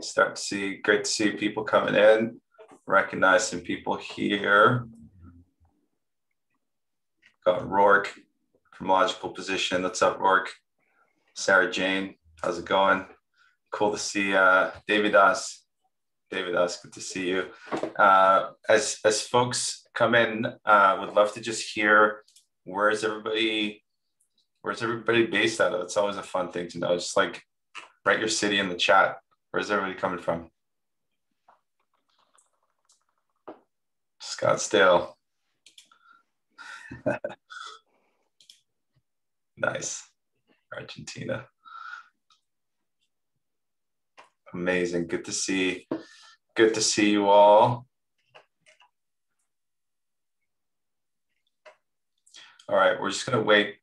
Start to see, great to see people coming in, recognize some people here. Got Rourke from Logical Position. What's up, Rourke? Sarah Jane, how's it going? Cool to see uh, David Us. David Us, good to see you. Uh, as as folks come in, uh, would love to just hear where is everybody, where's everybody based out of? It's always a fun thing to know. Just like write your city in the chat. Where's everybody coming from? Scottsdale. nice. Argentina. Amazing. Good to see. Good to see you all. All right, we're just going to wait.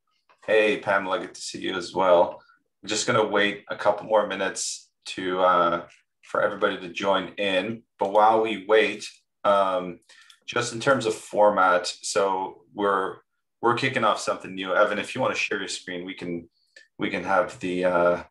Hey, Pamela, good to see you as well. We're just going to wait a couple more minutes to uh, for everybody to join in. But while we wait, um, just in terms of format, so we're we're kicking off something new. Evan, if you want to share your screen, we can we can have the uh,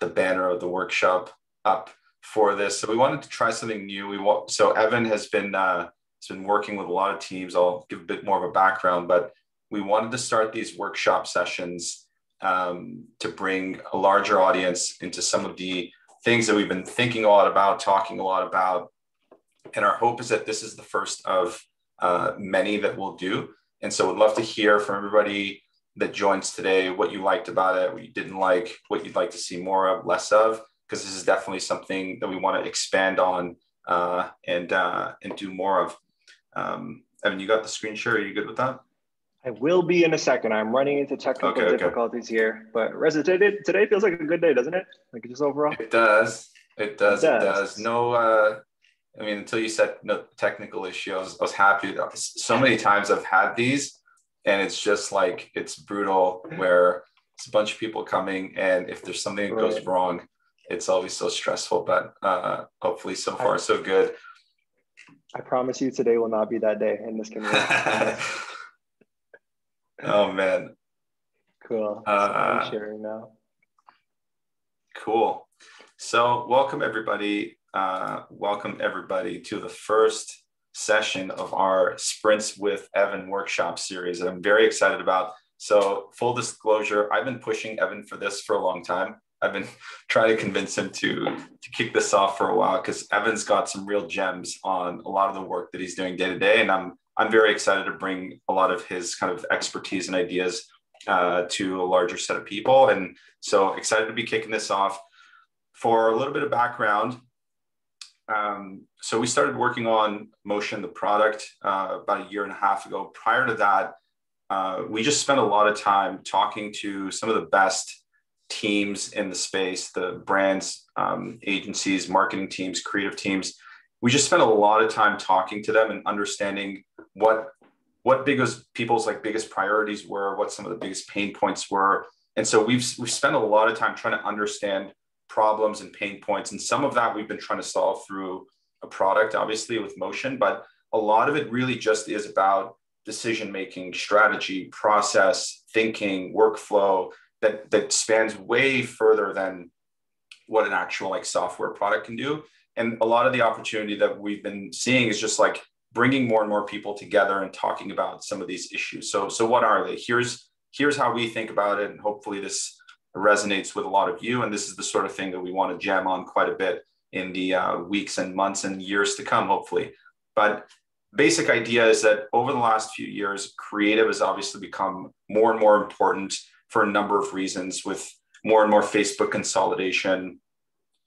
the banner of the workshop up for this. So we wanted to try something new. We want so Evan has been uh, has been working with a lot of teams. I'll give a bit more of a background, but we wanted to start these workshop sessions um, to bring a larger audience into some of the things that we've been thinking a lot about, talking a lot about. And our hope is that this is the first of uh, many that we'll do. And so we'd love to hear from everybody that joins today what you liked about it, what you didn't like, what you'd like to see more of, less of, because this is definitely something that we want to expand on uh, and uh, and do more of. Um, Evan, you got the screen share? Are you good with that? I will be in a second. I'm running into technical okay, difficulties okay. here, but Reza, today, today feels like a good day, doesn't it? Like just overall. It does. It does. It does. It does. No, uh, I mean, until you said no technical issue, I was, I was happy. So many times I've had these, and it's just like it's brutal. Where it's a bunch of people coming, and if there's something that right. goes wrong, it's always so stressful. But uh, hopefully, so far, I, so good. I promise you, today will not be that day in this community. oh man. Cool. Uh, sharing now. Cool. So welcome everybody. Uh, welcome everybody to the first session of our Sprints with Evan workshop series that I'm very excited about. So full disclosure, I've been pushing Evan for this for a long time. I've been trying to convince him to to kick this off for a while because Evan's got some real gems on a lot of the work that he's doing day to day, and I'm I'm very excited to bring a lot of his kind of expertise and ideas uh, to a larger set of people. And so excited to be kicking this off. For a little bit of background, um, so we started working on Motion, the product, uh, about a year and a half ago. Prior to that, uh, we just spent a lot of time talking to some of the best teams in the space, the brands, um, agencies, marketing teams, creative teams. We just spent a lot of time talking to them and understanding what what biggest people's like biggest priorities were, what some of the biggest pain points were. And so we've we've spent a lot of time trying to understand problems and pain points. And some of that we've been trying to solve through a product, obviously with motion, but a lot of it really just is about decision making, strategy, process, thinking, workflow that that spans way further than what an actual like software product can do. And a lot of the opportunity that we've been seeing is just like bringing more and more people together and talking about some of these issues. So, so what are they? Here's here's how we think about it, and hopefully this resonates with a lot of you. And this is the sort of thing that we want to jam on quite a bit in the uh, weeks and months and years to come, hopefully. But basic idea is that over the last few years, creative has obviously become more and more important for a number of reasons, with more and more Facebook consolidation,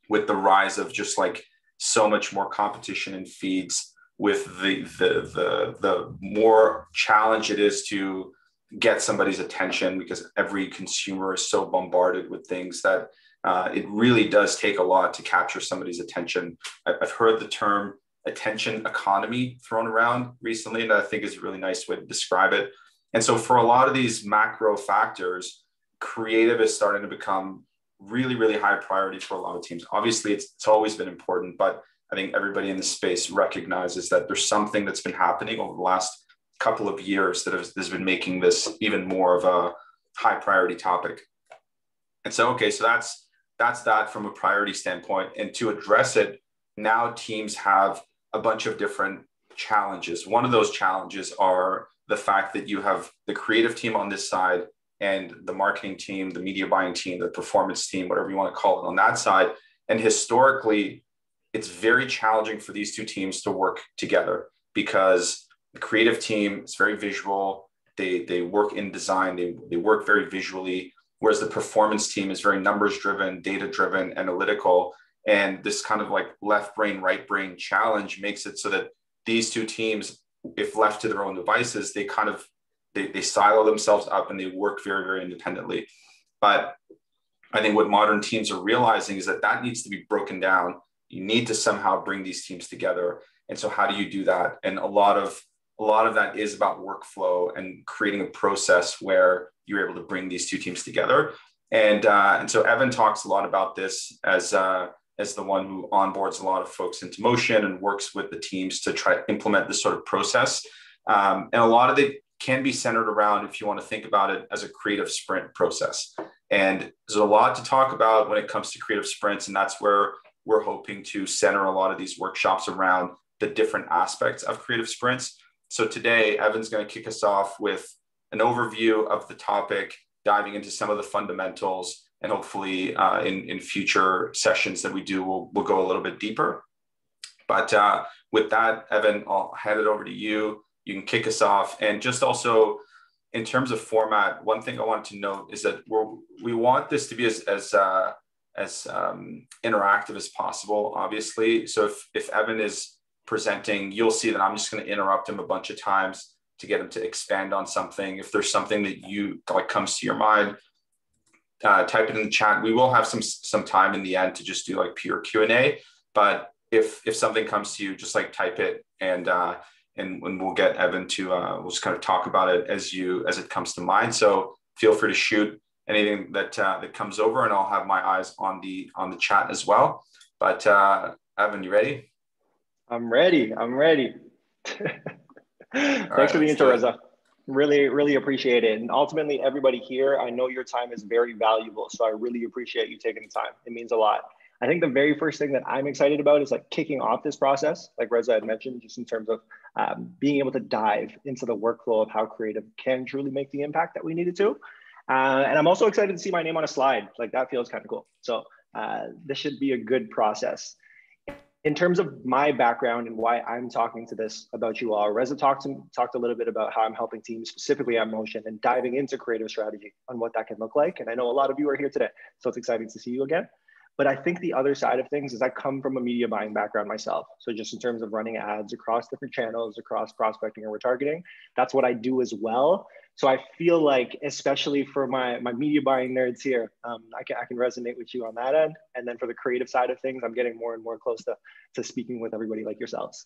with the rise of just like so much more competition in feeds with the the the the more challenge it is to get somebody's attention because every consumer is so bombarded with things that uh, it really does take a lot to capture somebody's attention. I've heard the term attention economy thrown around recently, and I think is a really nice way to describe it. And so, for a lot of these macro factors, creative is starting to become really, really high priority for a lot of teams. Obviously, it's, it's always been important, but I think everybody in the space recognizes that there's something that's been happening over the last couple of years that has, has been making this even more of a high priority topic. And so, okay, so that's that's that from a priority standpoint. And to address it, now teams have a bunch of different challenges. One of those challenges are the fact that you have the creative team on this side and the marketing team, the media buying team, the performance team, whatever you want to call it on that side. And historically, it's very challenging for these two teams to work together because the creative team is very visual. They, they work in design, they, they work very visually, whereas the performance team is very numbers driven, data driven, analytical. And this kind of like left brain, right brain challenge makes it so that these two teams, if left to their own devices, they kind of they, they silo themselves up and they work very, very independently. But I think what modern teams are realizing is that that needs to be broken down. You need to somehow bring these teams together. And so how do you do that? And a lot of a lot of that is about workflow and creating a process where you're able to bring these two teams together. And uh, and so Evan talks a lot about this as uh, as the one who onboards a lot of folks into motion and works with the teams to try to implement this sort of process. Um, and a lot of it can be centered around, if you want to think about it as a creative sprint process. And there's a lot to talk about when it comes to creative sprints. And that's where we're hoping to center a lot of these workshops around the different aspects of creative sprints. So today, Evan's going to kick us off with an overview of the topic, diving into some of the fundamentals, and hopefully uh, in, in future sessions that we do, we'll, we'll go a little bit deeper. But uh, with that, Evan, I'll hand it over to you you can kick us off. And just also in terms of format, one thing I want to note is that we're, we want this to be as, as, uh, as um, interactive as possible, obviously. So if, if Evan is presenting, you'll see that I'm just going to interrupt him a bunch of times to get him to expand on something. If there's something that you like comes to your mind, uh, type it in the chat. We will have some some time in the end to just do like pure Q and A. But if if something comes to you, just like type it, and uh, and, and we'll get Evan to uh, we'll just kind of talk about it as you as it comes to mind. So feel free to shoot anything that uh, that comes over, and I'll have my eyes on the on the chat as well. But uh, Evan, you ready? I'm ready. I'm ready. Thanks right, for the intro, Reza. Really, really appreciate it. And ultimately, everybody here, I know your time is very valuable. So I really appreciate you taking the time. It means a lot. I think the very first thing that I'm excited about is like kicking off this process, like Reza had mentioned, just in terms of um, being able to dive into the workflow of how creative can truly make the impact that we needed to. Uh, and I'm also excited to see my name on a slide. Like that feels kind of cool. So uh, this should be a good process. In terms of my background and why I'm talking to this about you all, Reza talked, to, talked a little bit about how I'm helping teams specifically on motion and diving into creative strategy on what that can look like. And I know a lot of you are here today, so it's exciting to see you again. But I think the other side of things is I come from a media buying background myself. So just in terms of running ads across different channels, across prospecting and retargeting, that's what I do as well. So I feel like, especially for my, my media buying nerds here, um, I, can, I can resonate with you on that end. And then for the creative side of things, I'm getting more and more close to, to speaking with everybody like yourselves.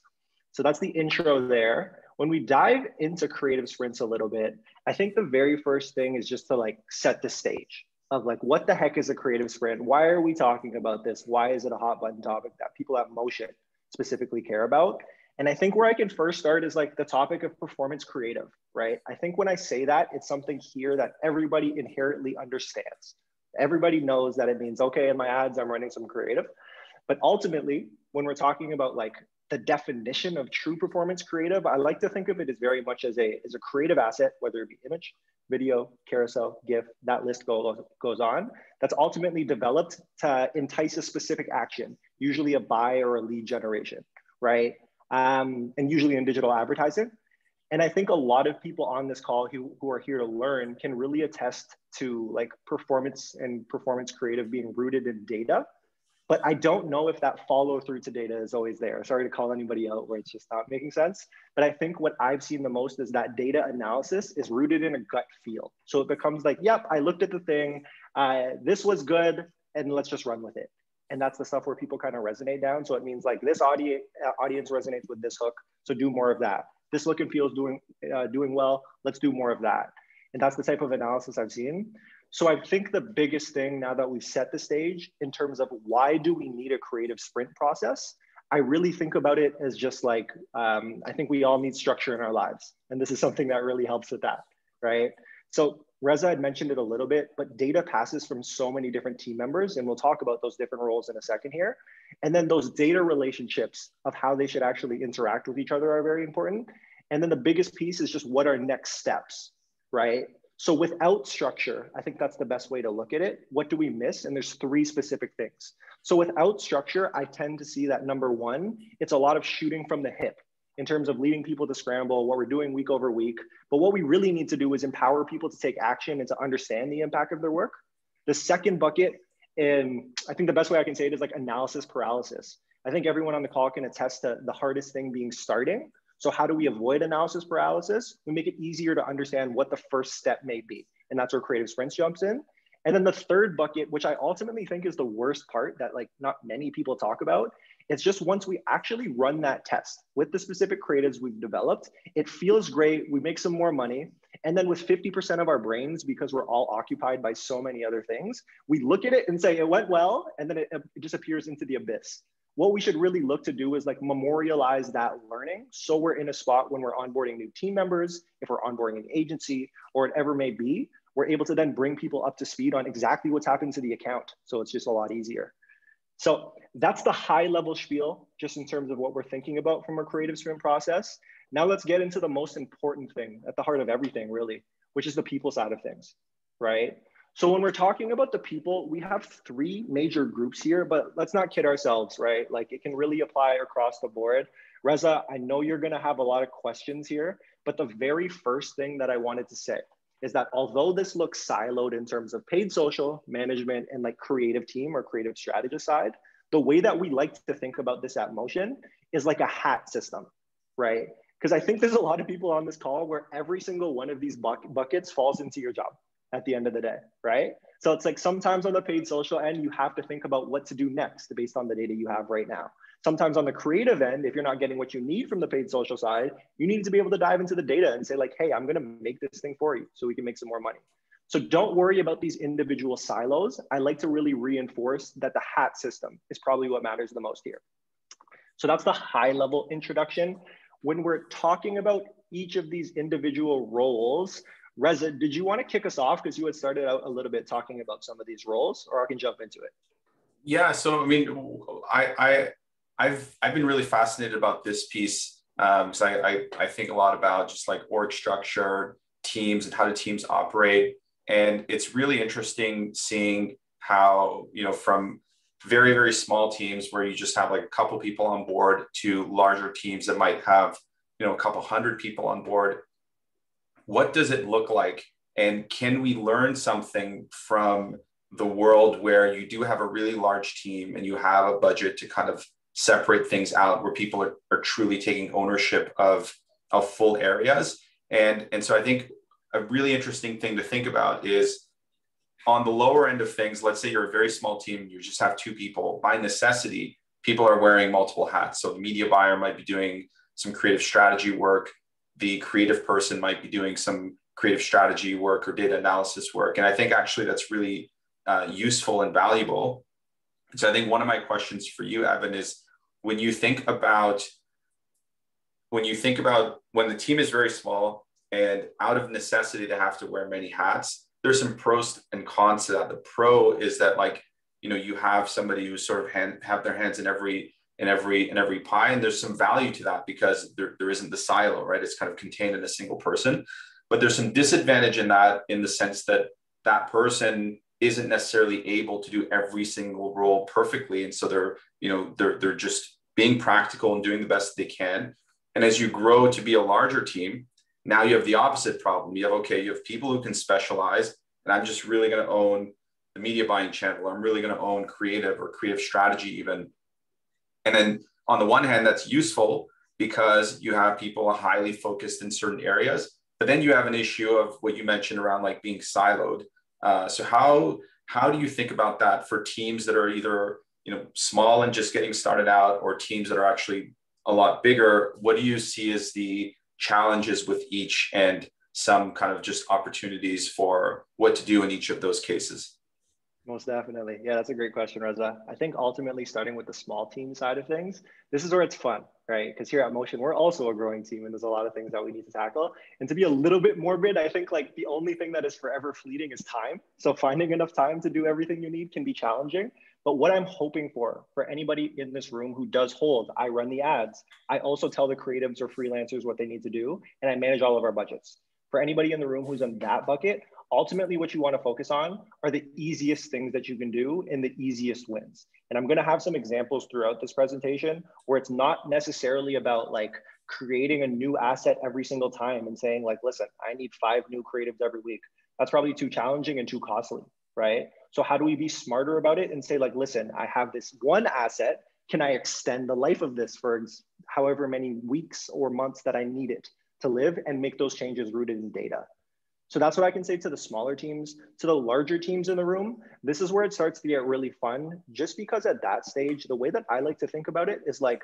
So that's the intro there. When we dive into creative sprints a little bit, I think the very first thing is just to like set the stage of like what the heck is a creative sprint why are we talking about this why is it a hot button topic that people at motion specifically care about and i think where i can first start is like the topic of performance creative right i think when i say that it's something here that everybody inherently understands everybody knows that it means okay in my ads i'm running some creative but ultimately when we're talking about like the definition of true performance creative, I like to think of it as very much as a, as a creative asset, whether it be image, video, carousel, GIF, that list goes, goes on. That's ultimately developed to entice a specific action, usually a buy or a lead generation, right? Um, and usually in digital advertising. And I think a lot of people on this call who, who are here to learn can really attest to like performance and performance creative being rooted in data but I don't know if that follow through to data is always there. Sorry to call anybody out where it's just not making sense. But I think what I've seen the most is that data analysis is rooted in a gut feel. So it becomes like, yep, I looked at the thing, uh, this was good, and let's just run with it. And that's the stuff where people kind of resonate down. So it means like this audience uh, audience resonates with this hook, so do more of that. This look and feel is doing uh, doing well. Let's do more of that. And that's the type of analysis I've seen. So I think the biggest thing now that we've set the stage in terms of why do we need a creative sprint process, I really think about it as just like, um, I think we all need structure in our lives. And this is something that really helps with that, right? So Reza had mentioned it a little bit, but data passes from so many different team members, and we'll talk about those different roles in a second here. And then those data relationships of how they should actually interact with each other are very important. And then the biggest piece is just what are next steps, right? So without structure, I think that's the best way to look at it. What do we miss? And there's three specific things. So without structure, I tend to see that number one, it's a lot of shooting from the hip in terms of leading people to scramble, what we're doing week over week. But what we really need to do is empower people to take action and to understand the impact of their work. The second bucket, and I think the best way I can say it is like analysis paralysis. I think everyone on the call can attest to the hardest thing being starting. So how do we avoid analysis paralysis? We make it easier to understand what the first step may be. And that's where creative sprints jumps in. And then the third bucket, which I ultimately think is the worst part that like not many people talk about, it's just once we actually run that test with the specific creatives we've developed, it feels great. We make some more money. And then with 50% of our brains, because we're all occupied by so many other things, we look at it and say, it went well. And then it, it disappears into the abyss. What we should really look to do is like memorialize that learning. So we're in a spot when we're onboarding new team members, if we're onboarding an agency or whatever may be, we're able to then bring people up to speed on exactly what's happened to the account. So it's just a lot easier. So that's the high level spiel, just in terms of what we're thinking about from our creative sprint process. Now let's get into the most important thing at the heart of everything, really, which is the people side of things, right? So when we're talking about the people, we have three major groups here, but let's not kid ourselves, right? Like it can really apply across the board. Reza, I know you're gonna have a lot of questions here, but the very first thing that I wanted to say is that although this looks siloed in terms of paid social management and like creative team or creative strategist side, the way that we like to think about this at Motion is like a hat system, right? Because I think there's a lot of people on this call where every single one of these buckets falls into your job at the end of the day, right? So it's like sometimes on the paid social end, you have to think about what to do next based on the data you have right now. Sometimes on the creative end, if you're not getting what you need from the paid social side, you need to be able to dive into the data and say like, hey, I'm gonna make this thing for you so we can make some more money. So don't worry about these individual silos. I like to really reinforce that the hat system is probably what matters the most here. So that's the high level introduction. When we're talking about each of these individual roles, Reza, did you want to kick us off? Because you had started out a little bit talking about some of these roles, or I can jump into it. Yeah, so I mean, I, I I've I've been really fascinated about this piece because um, I, I I think a lot about just like org structure, teams, and how do teams operate, and it's really interesting seeing how you know from very very small teams where you just have like a couple people on board to larger teams that might have you know a couple hundred people on board. What does it look like? And can we learn something from the world where you do have a really large team and you have a budget to kind of separate things out where people are, are truly taking ownership of, of full areas. And, and so I think a really interesting thing to think about is on the lower end of things, let's say you're a very small team, you just have two people, by necessity, people are wearing multiple hats. So the media buyer might be doing some creative strategy work, the creative person might be doing some creative strategy work or data analysis work. And I think actually that's really uh, useful and valuable. So I think one of my questions for you, Evan, is when you think about when you think about when the team is very small and out of necessity to have to wear many hats there's some pros and cons to that. The pro is that like you know you have somebody who sort of hand, have their hands in every in every in every pie and there's some value to that because there, there isn't the silo right? It's kind of contained in a single person. But there's some disadvantage in that in the sense that that person isn't necessarily able to do every single role perfectly. And so they're you know they're they're just being practical and doing the best they can. And as you grow to be a larger team now you have the opposite problem. You have okay you have people who can specialize and i'm just really going to own the media buying channel. I'm really going to own creative or creative strategy even. And then on the one hand that's useful because you have people highly focused in certain areas but then you have an issue of what you mentioned around like being siloed. Uh, so how how do you think about that for teams that are either you know small and just getting started out, or teams that are actually a lot bigger? What do you see as the challenges with each, and some kind of just opportunities for what to do in each of those cases? Most definitely. Yeah, that's a great question, Reza. I think ultimately starting with the small team side of things, this is where it's fun, right? Because here at Motion, we're also a growing team and there's a lot of things that we need to tackle. And to be a little bit morbid, I think like the only thing that is forever fleeting is time. So finding enough time to do everything you need can be challenging. But what I'm hoping for, for anybody in this room who does hold, I run the ads. I also tell the creatives or freelancers what they need to do, and I manage all of our budgets. For anybody in the room who's in that bucket, ultimately what you want to focus on are the easiest things that you can do and the easiest wins. And I'm going to have some examples throughout this presentation where it's not necessarily about like creating a new asset every single time and saying like, listen, I need five new creatives every week. That's probably too challenging and too costly, right? So how do we be smarter about it and say like, listen, I have this one asset. Can I extend the life of this for however many weeks or months that I need it to live and make those changes rooted in data? So that's what I can say to the smaller teams. To the larger teams in the room, this is where it starts to get really fun. Just because at that stage, the way that I like to think about it is like,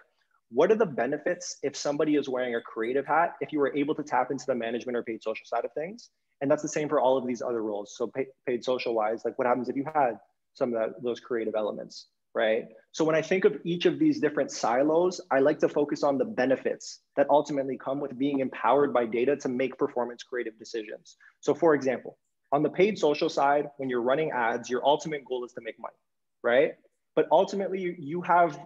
what are the benefits if somebody is wearing a creative hat, if you were able to tap into the management or paid social side of things? And that's the same for all of these other roles. So paid, paid social wise, like what happens if you had some of that, those creative elements? Right? So when I think of each of these different silos, I like to focus on the benefits that ultimately come with being empowered by data to make performance creative decisions. So for example, on the paid social side, when you're running ads, your ultimate goal is to make money, right? But ultimately you have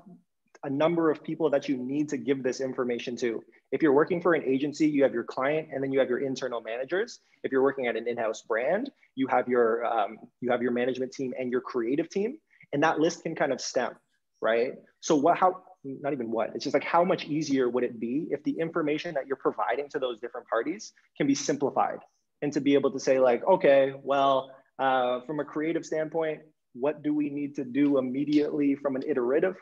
a number of people that you need to give this information to. If you're working for an agency, you have your client and then you have your internal managers. If you're working at an in-house brand, you have your, um, you have your management team and your creative team and that list can kind of stem, right? So what, how, not even what, it's just like how much easier would it be if the information that you're providing to those different parties can be simplified and to be able to say like, okay, well, uh, from a creative standpoint, what do we need to do immediately from an iterative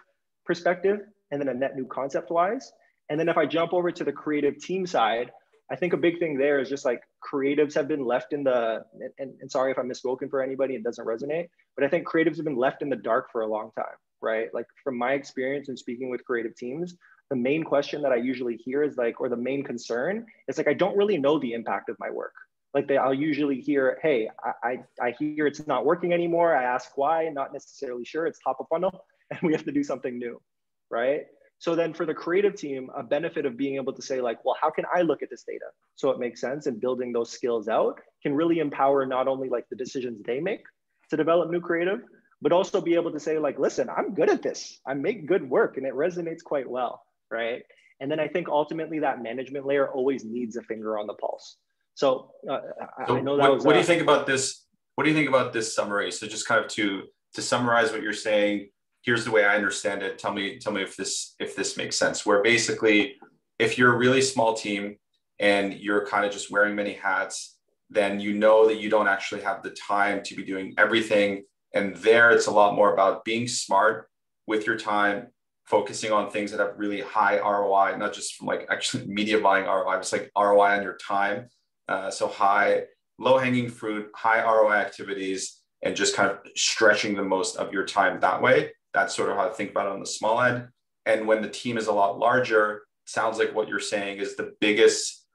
perspective and then a net new concept wise? And then if I jump over to the creative team side, I think a big thing there is just like creatives have been left in the, and, and sorry if I'm misspoken for anybody, it doesn't resonate, but I think creatives have been left in the dark for a long time, right? Like from my experience in speaking with creative teams, the main question that I usually hear is like, or the main concern is like, I don't really know the impact of my work. Like they, I'll usually hear, hey, I, I, I hear it's not working anymore. I ask why, not necessarily sure. It's top of funnel and we have to do something new, right? So then for the creative team, a benefit of being able to say like, well, how can I look at this data so it makes sense and building those skills out can really empower not only like the decisions they make to develop new creative, but also be able to say like, listen, I'm good at this. I make good work and it resonates quite well, right? And then I think ultimately that management layer always needs a finger on the pulse. So, uh, so I know that what, was, what do you think about this? What do you think about this summary? So just kind of to to summarize what you're saying, here's the way I understand it. Tell me, tell me if this if this makes sense. Where basically, if you're a really small team and you're kind of just wearing many hats, then you know that you don't actually have the time to be doing everything. And there, it's a lot more about being smart with your time, focusing on things that have really high ROI, not just from like actually media buying ROI, it's like ROI on your time. Uh, so high, low hanging fruit, high ROI activities, and just kind of stretching the most of your time that way that's sort of how I think about it on the small end. And when the team is a lot larger, sounds like what you're saying is the biggest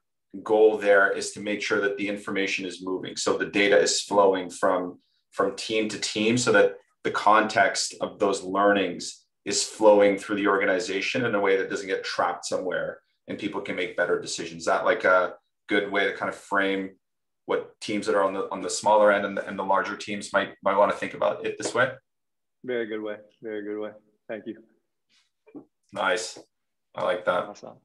goal there is to make sure that the information is moving. So the data is flowing from, from team to team so that the context of those learnings is flowing through the organization in a way that doesn't get trapped somewhere and people can make better decisions. That like a good way to kind of frame what teams that are on the on the smaller end and the, and the larger teams might might want to think about it this way. Very good way. Very good way. Thank you. Nice. I like that. Awesome.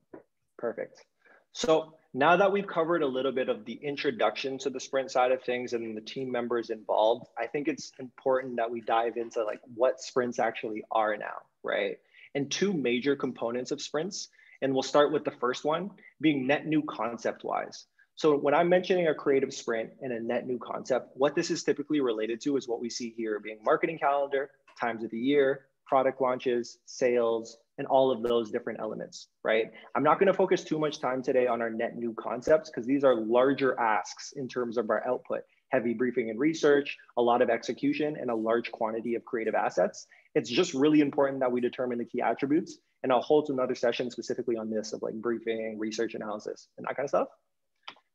Perfect. So now that we've covered a little bit of the introduction to the sprint side of things and the team members involved, I think it's important that we dive into like what sprints actually are now, right? And two major components of sprints. And we'll start with the first one being net new concept wise. So when I'm mentioning a creative sprint and a net new concept, what this is typically related to is what we see here being marketing calendar, times of the year, product launches, sales, and all of those different elements, right? I'm not gonna focus too much time today on our net new concepts because these are larger asks in terms of our output, heavy briefing and research, a lot of execution, and a large quantity of creative assets. It's just really important that we determine the key attributes. And I'll hold another session specifically on this of like briefing, research analysis, and that kind of stuff.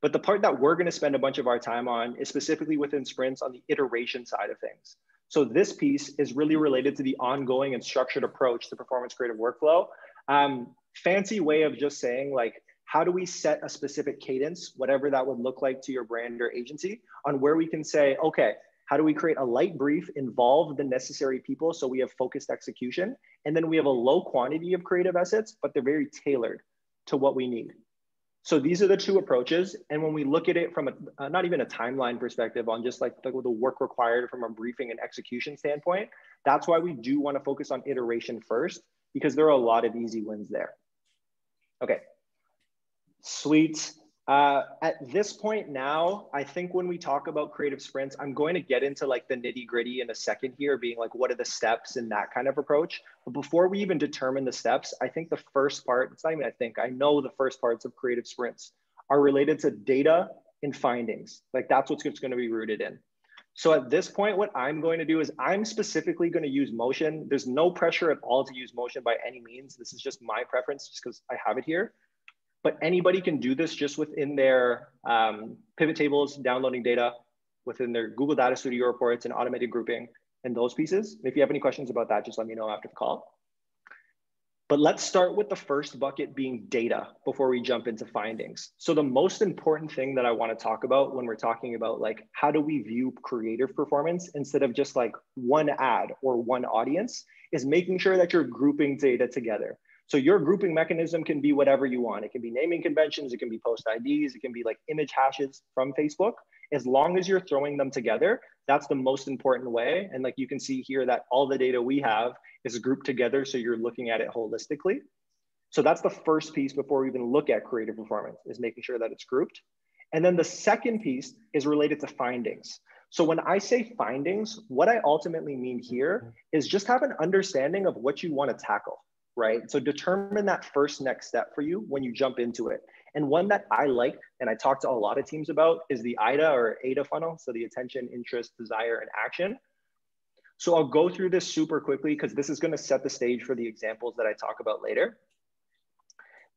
But the part that we're going to spend a bunch of our time on is specifically within sprints on the iteration side of things. So this piece is really related to the ongoing and structured approach to performance creative workflow. Um, fancy way of just saying like, how do we set a specific cadence, whatever that would look like to your brand or agency, on where we can say, okay, how do we create a light brief, involve the necessary people so we have focused execution? And then we have a low quantity of creative assets, but they're very tailored to what we need. So these are the two approaches. And when we look at it from a, uh, not even a timeline perspective on just like the, the work required from a briefing and execution standpoint, that's why we do want to focus on iteration first because there are a lot of easy wins there. Okay, sweet. Uh, at this point now, I think when we talk about creative sprints, I'm going to get into like the nitty gritty in a second here, being like, what are the steps and that kind of approach. But before we even determine the steps, I think the first part, it's not even I think, I know the first parts of creative sprints are related to data and findings. Like that's what's going to be rooted in. So at this point, what I'm going to do is I'm specifically going to use motion. There's no pressure at all to use motion by any means. This is just my preference just because I have it here but anybody can do this just within their um, pivot tables, downloading data within their Google Data Studio reports and automated grouping and those pieces. if you have any questions about that, just let me know after the call. But let's start with the first bucket being data before we jump into findings. So the most important thing that I want to talk about when we're talking about like how do we view creative performance instead of just like one ad or one audience is making sure that you're grouping data together. So your grouping mechanism can be whatever you want. It can be naming conventions, it can be post IDs, it can be like image hashes from Facebook. As long as you're throwing them together, that's the most important way. And like you can see here that all the data we have is grouped together. So you're looking at it holistically. So that's the first piece before we even look at creative performance is making sure that it's grouped. And then the second piece is related to findings. So when I say findings, what I ultimately mean here is just have an understanding of what you want to tackle right? So determine that first next step for you when you jump into it. And one that I like and I talk to a lot of teams about is the IDA or ADA funnel. So the attention, interest, desire, and action. So I'll go through this super quickly because this is going to set the stage for the examples that I talk about later.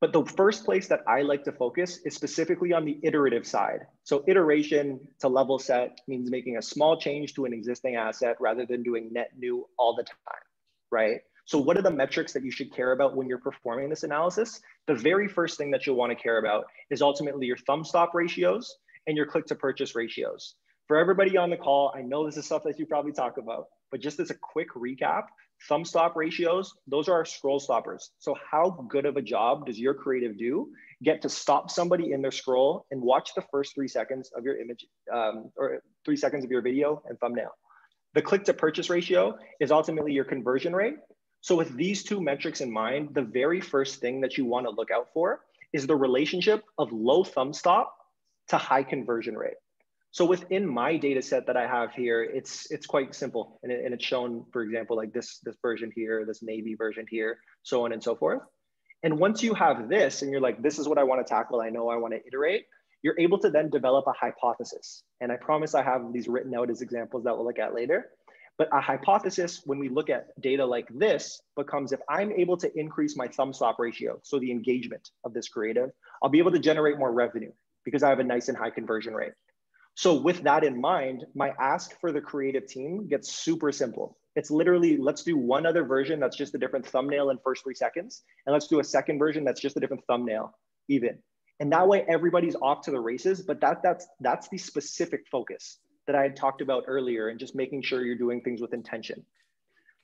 But the first place that I like to focus is specifically on the iterative side. So iteration to level set means making a small change to an existing asset rather than doing net new all the time, right? So what are the metrics that you should care about when you're performing this analysis? The very first thing that you'll wanna care about is ultimately your thumb stop ratios and your click to purchase ratios. For everybody on the call, I know this is stuff that you probably talk about, but just as a quick recap, thumb stop ratios, those are our scroll stoppers. So how good of a job does your creative do get to stop somebody in their scroll and watch the first three seconds of your image um, or three seconds of your video and thumbnail? The click to purchase ratio is ultimately your conversion rate. So with these two metrics in mind, the very first thing that you want to look out for is the relationship of low thumb stop to high conversion rate. So within my data set that I have here, it's it's quite simple. And, it, and it's shown, for example, like this, this version here, this Navy version here, so on and so forth. And once you have this and you're like, this is what I want to tackle, I know I want to iterate, you're able to then develop a hypothesis. And I promise I have these written out as examples that we'll look at later. But a hypothesis, when we look at data like this, becomes if I'm able to increase my thumb stop ratio, so the engagement of this creative, I'll be able to generate more revenue because I have a nice and high conversion rate. So with that in mind, my ask for the creative team gets super simple. It's literally, let's do one other version that's just a different thumbnail in first three seconds. And let's do a second version that's just a different thumbnail even. And that way everybody's off to the races, but that, that's, that's the specific focus that I had talked about earlier and just making sure you're doing things with intention.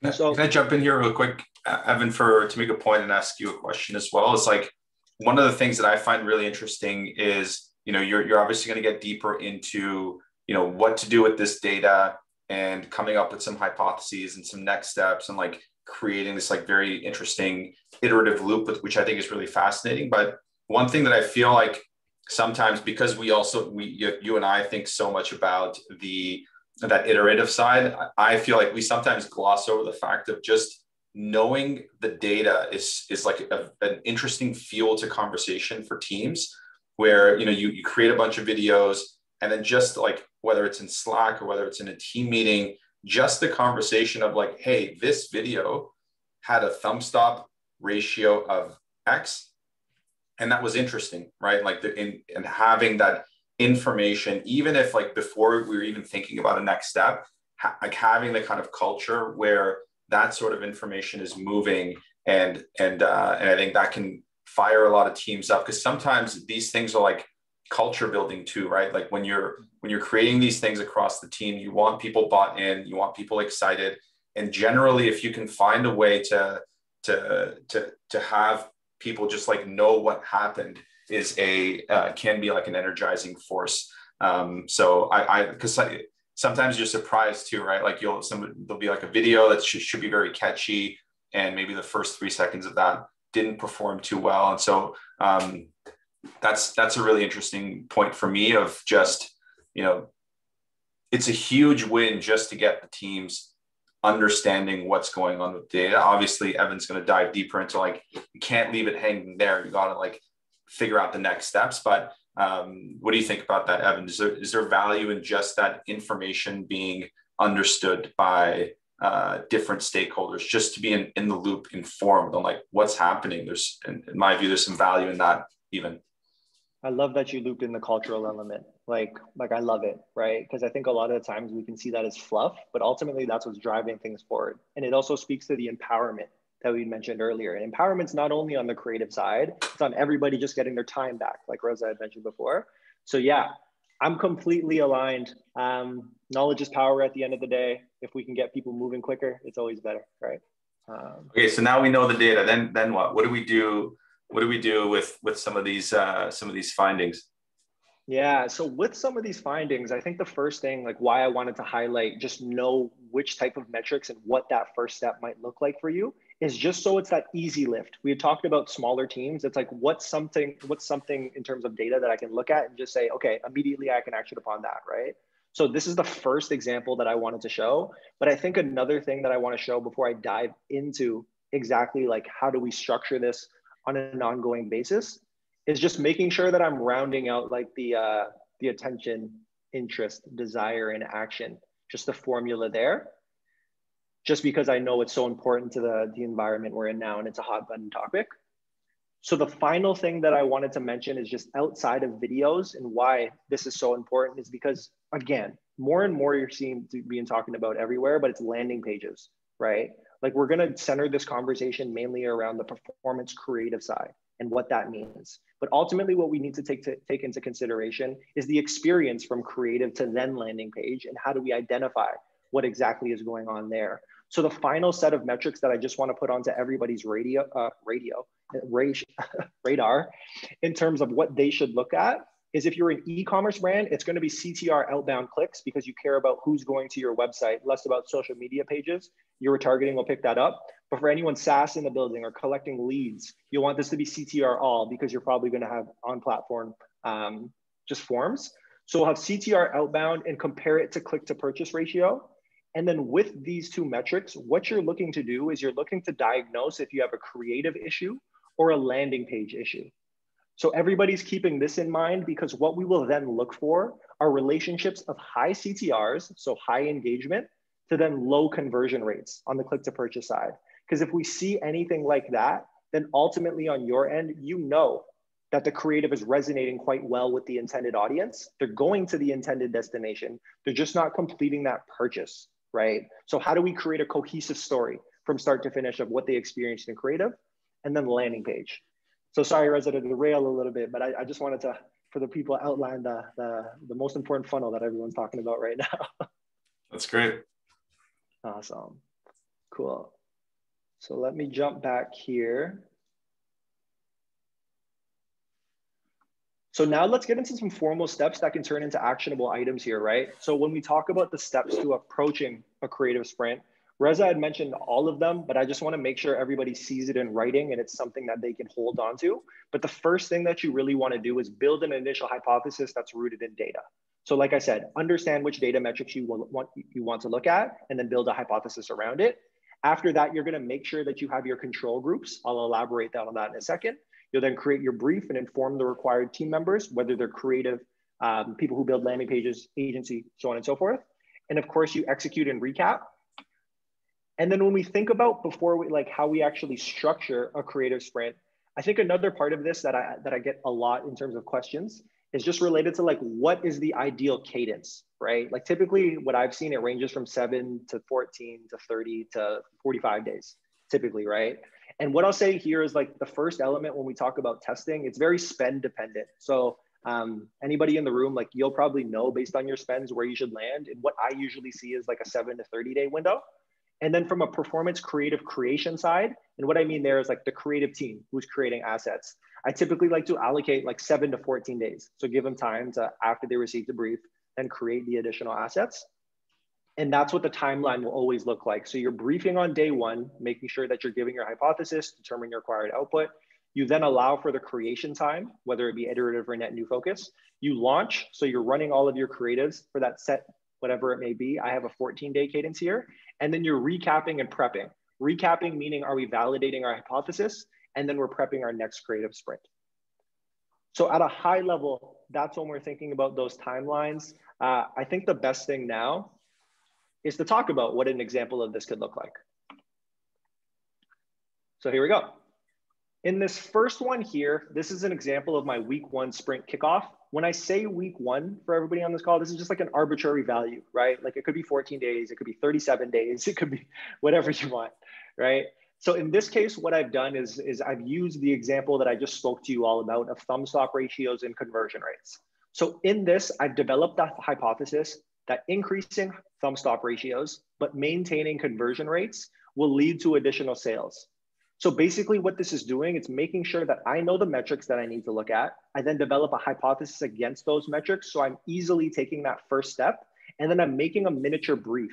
Can so, can I jump in here real quick, Evan, for to make a point and ask you a question as well? It's like one of the things that I find really interesting is, you know, you're, you're obviously going to get deeper into, you know, what to do with this data and coming up with some hypotheses and some next steps and like creating this like very interesting iterative loop, which I think is really fascinating. But one thing that I feel like sometimes because we also we you, you and I think so much about the that iterative side, I feel like we sometimes gloss over the fact of just knowing the data is is like a, an interesting fuel to conversation for teams where you know you, you create a bunch of videos and then just like whether it's in slack or whether it's in a team meeting just the conversation of like hey this video had a thumb stop ratio of x and that was interesting right? Like the in and having that information even if like before we were even thinking about a next step ha- like having the kind of culture where that sort of information is moving and and uh, and I think that can fire a lot of teams up because sometimes these things are like culture building too right? Like when you're when you're creating these things across the team you want people bought in you want people excited and generally if you can find a way to to to to have people just like know what happened is a uh, can be like an energizing force. Um so i i because sometimes you're surprised too right? Like you'll some there'll be like a video that should, should be very catchy and maybe the first three seconds of that didn't perform too well. And so um that's that's a really interesting point for me of just you know it's a huge win just to get the teams understanding what's going on with data. Obviously evan's going to dive deeper into like you can't leave it hanging there. You got to like figure out the next steps. But um, what do you think about that evan? Is there, is there value in just that information being understood by uh, different stakeholders just to be in, in the loop informed on like what's happening? There's in, in my view there's some value in that even. I love that you looped in the cultural element. Like, like I love it, right? Because I think a lot of the times we can see that as fluff, but ultimately that's what's driving things forward. And it also speaks to the empowerment that we mentioned earlier. And empowerment's not only on the creative side, it's on everybody just getting their time back, like Reza had mentioned before. So yeah, I'm completely aligned. Um, knowledge is power at the end of the day. If we can get people moving quicker, it's always better, right? Um, okay, so now we know the data. Then, then what? What do we do? what do we do with with some of these uh, some of these findings? Yeah, so with some of these findings, I think the first thing, like why I wanted to highlight, just know which type of metrics and what that first step might look like for you is just so it's that easy lift. We had talked about smaller teams. It's like what's something, what's something in terms of data that I can look at and just say, okay, immediately I can action upon that, right? So this is the first example that I wanted to show. But I think another thing that I want to show before I dive into exactly like how do we structure this on an ongoing basis is just making sure that I'm rounding out like the uh, the attention, interest, desire, and action, just the formula there. Just because I know it's so important to the, the environment we're in now and it's a hot button topic. So the final thing that I wanted to mention is just outside of videos and why this is so important is because again, more and more you're seeing to being talking about everywhere, but it's landing pages, right? like we're to center this conversation mainly around the performance creative side and what that means but ultimately what we need to take to take into consideration is the experience from creative to then landing page and how do we identify what exactly is going on there. So the final set of metrics that i just want to put onto everybody's radio uh, radio radar in terms of what they should look at is if you're an e-commerce brand, it's going to be CTR outbound clicks because you care about who's going to your website, less about social media pages. Your retargeting will pick that up. But for anyone SaaS in the building or collecting leads, you'll want this to be CTR all because you're probably going to have on-platform um, just forms. So we'll have CTR outbound and compare it to click to purchase ratio. And then with these two metrics, what you're looking to do is you're looking to diagnose if you have a creative issue or a landing page issue. So everybody's keeping this in mind because what we will then look for are relationships of high CTRs, so high engagement, to then low conversion rates on the click to purchase side. Because if we see anything like that, then ultimately on your end, you know that the creative is resonating quite well with the intended audience. They're going to the intended destination. They're just not completing that purchase, right? So how do we create a cohesive story from start to finish of what they experienced in creative and then the landing page? So sorry, Reza, to derail a little bit, but I, I just wanted to, for the people, outline the, the, the most important funnel that everyone's talking about right now. That's great. Awesome. Cool. So let me jump back here. So now let's get into some formal steps that can turn into actionable items here, right? So when we talk about the steps to approaching a creative sprint, Reza had mentioned all of them, but I just want to make sure everybody sees it in writing and it's something that they can hold on to. But the first thing that you really want to do is build an initial hypothesis that's rooted in data. So like I said, understand which data metrics you want, you want to look at and then build a hypothesis around it. After that, you're going to make sure that you have your control groups. I'll elaborate that on that in a second. You'll then create your brief and inform the required team members, whether they're creative, um, people who build landing pages, agency, so on and so forth. And of course, you execute and recap and then when we think about before we like how we actually structure a creative sprint, I think another part of this that I that I get a lot in terms of questions is just related to like what is the ideal cadence, right? Like typically what I've seen, it ranges from seven to 14 to 30 to 45 days, typically, right? And what I'll say here is like the first element when we talk about testing, it's very spend dependent. So um, anybody in the room, like you'll probably know based on your spends where you should land. And what I usually see is like a seven to 30 day window. And then from a performance creative creation side, and what I mean there is like the creative team who's creating assets. I typically like to allocate like seven to 14 days. So give them time to, after they receive the brief, then create the additional assets. And that's what the timeline will always look like. So you're briefing on day one, making sure that you're giving your hypothesis, determining your required output. You then allow for the creation time, whether it be iterative or net new focus. You launch, so you're running all of your creatives for that set, whatever it may be. I have a 14 day cadence here. And then you're recapping and prepping. Recapping meaning are we validating our hypothesis? And then we're prepping our next creative sprint. So at a high level, that's when we're thinking about those timelines. Uh, I think the best thing now is to talk about what an example of this could look like. So here we go. In this first one here, this is an example of my week one sprint kickoff when I say week one for everybody on this call, this is just like an arbitrary value, right? Like it could be 14 days, it could be 37 days, it could be whatever you want, right? So in this case, what I've done is, is I've used the example that I just spoke to you all about of thumb stop ratios and conversion rates. So in this, I've developed a hypothesis that increasing thumb stop ratios, but maintaining conversion rates will lead to additional sales. So basically what this is doing, it's making sure that I know the metrics that I need to look at. I then develop a hypothesis against those metrics. So I'm easily taking that first step. And then I'm making a miniature brief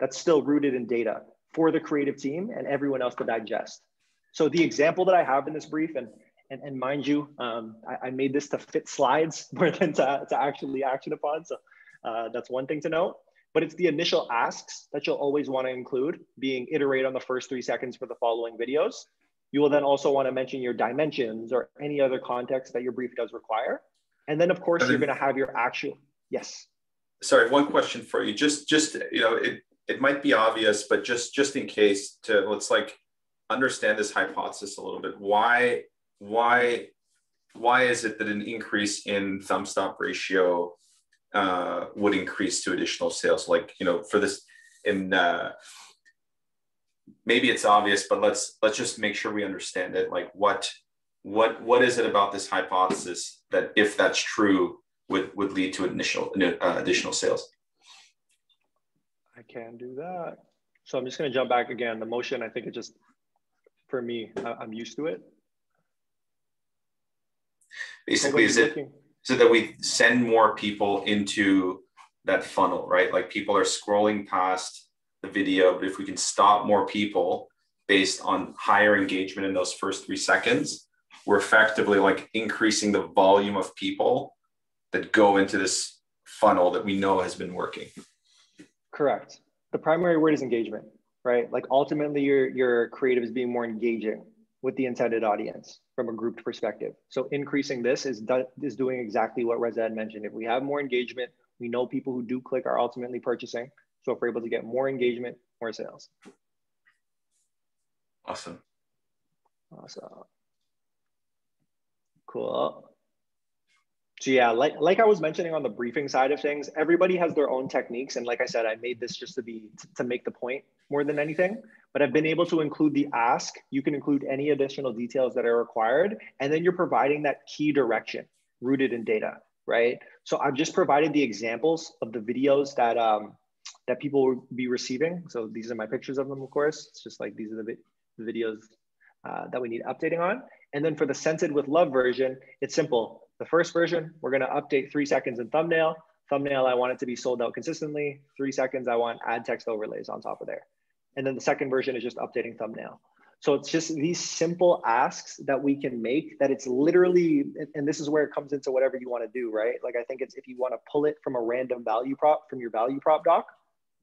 that's still rooted in data for the creative team and everyone else to digest. So the example that I have in this brief, and, and, and mind you, um, I, I, made this to fit slides more than to, to actually action upon. So uh, that's one thing to note but it's the initial asks that you'll always want to include, being iterate on the first three seconds for the following videos. You will then also want to mention your dimensions or any other context that your brief does require. And then of course, you're going to have your actual, yes. Sorry, one question for you. Just, just, you know, it, it might be obvious, but just, just in case to, let's like understand this hypothesis a little bit. Why, why, why is it that an increase in thumb stop ratio uh, would increase to additional sales. Like you know, for this, in uh, maybe it's obvious, but let's let's just make sure we understand it. Like what what what is it about this hypothesis that, if that's true, would would lead to initial uh, additional sales? I can do that. So I'm just going to jump back again. The motion, I think it just for me, I'm used to it. Basically, is it? So that we send more people into that funnel, right? Like people are scrolling past the video, but if we can stop more people based on higher engagement in those first three seconds, we're effectively like increasing the volume of people that go into this funnel that we know has been working. Correct. The primary word is engagement, right? Like ultimately your your creative is being more engaging with the intended audience from a grouped perspective. So increasing this is, do, is doing exactly what Reza had mentioned. If we have more engagement, we know people who do click are ultimately purchasing. So if we're able to get more engagement, more sales. Awesome. Awesome. Cool. So yeah, like, like I was mentioning on the briefing side of things, everybody has their own techniques. And like I said, I made this just to be, to make the point more than anything but I've been able to include the ask. You can include any additional details that are required. And then you're providing that key direction rooted in data, right? So I've just provided the examples of the videos that, um, that people will be receiving. So these are my pictures of them, of course. It's just like these are the, vi the videos uh, that we need updating on. And then for the Scented with Love version, it's simple. The first version, we're gonna update three seconds in thumbnail. Thumbnail, I want it to be sold out consistently. Three seconds, I want add text overlays on top of there. And then the second version is just updating thumbnail. So it's just these simple asks that we can make that it's literally, and this is where it comes into whatever you want to do, right? Like I think it's if you want to pull it from a random value prop from your value prop doc,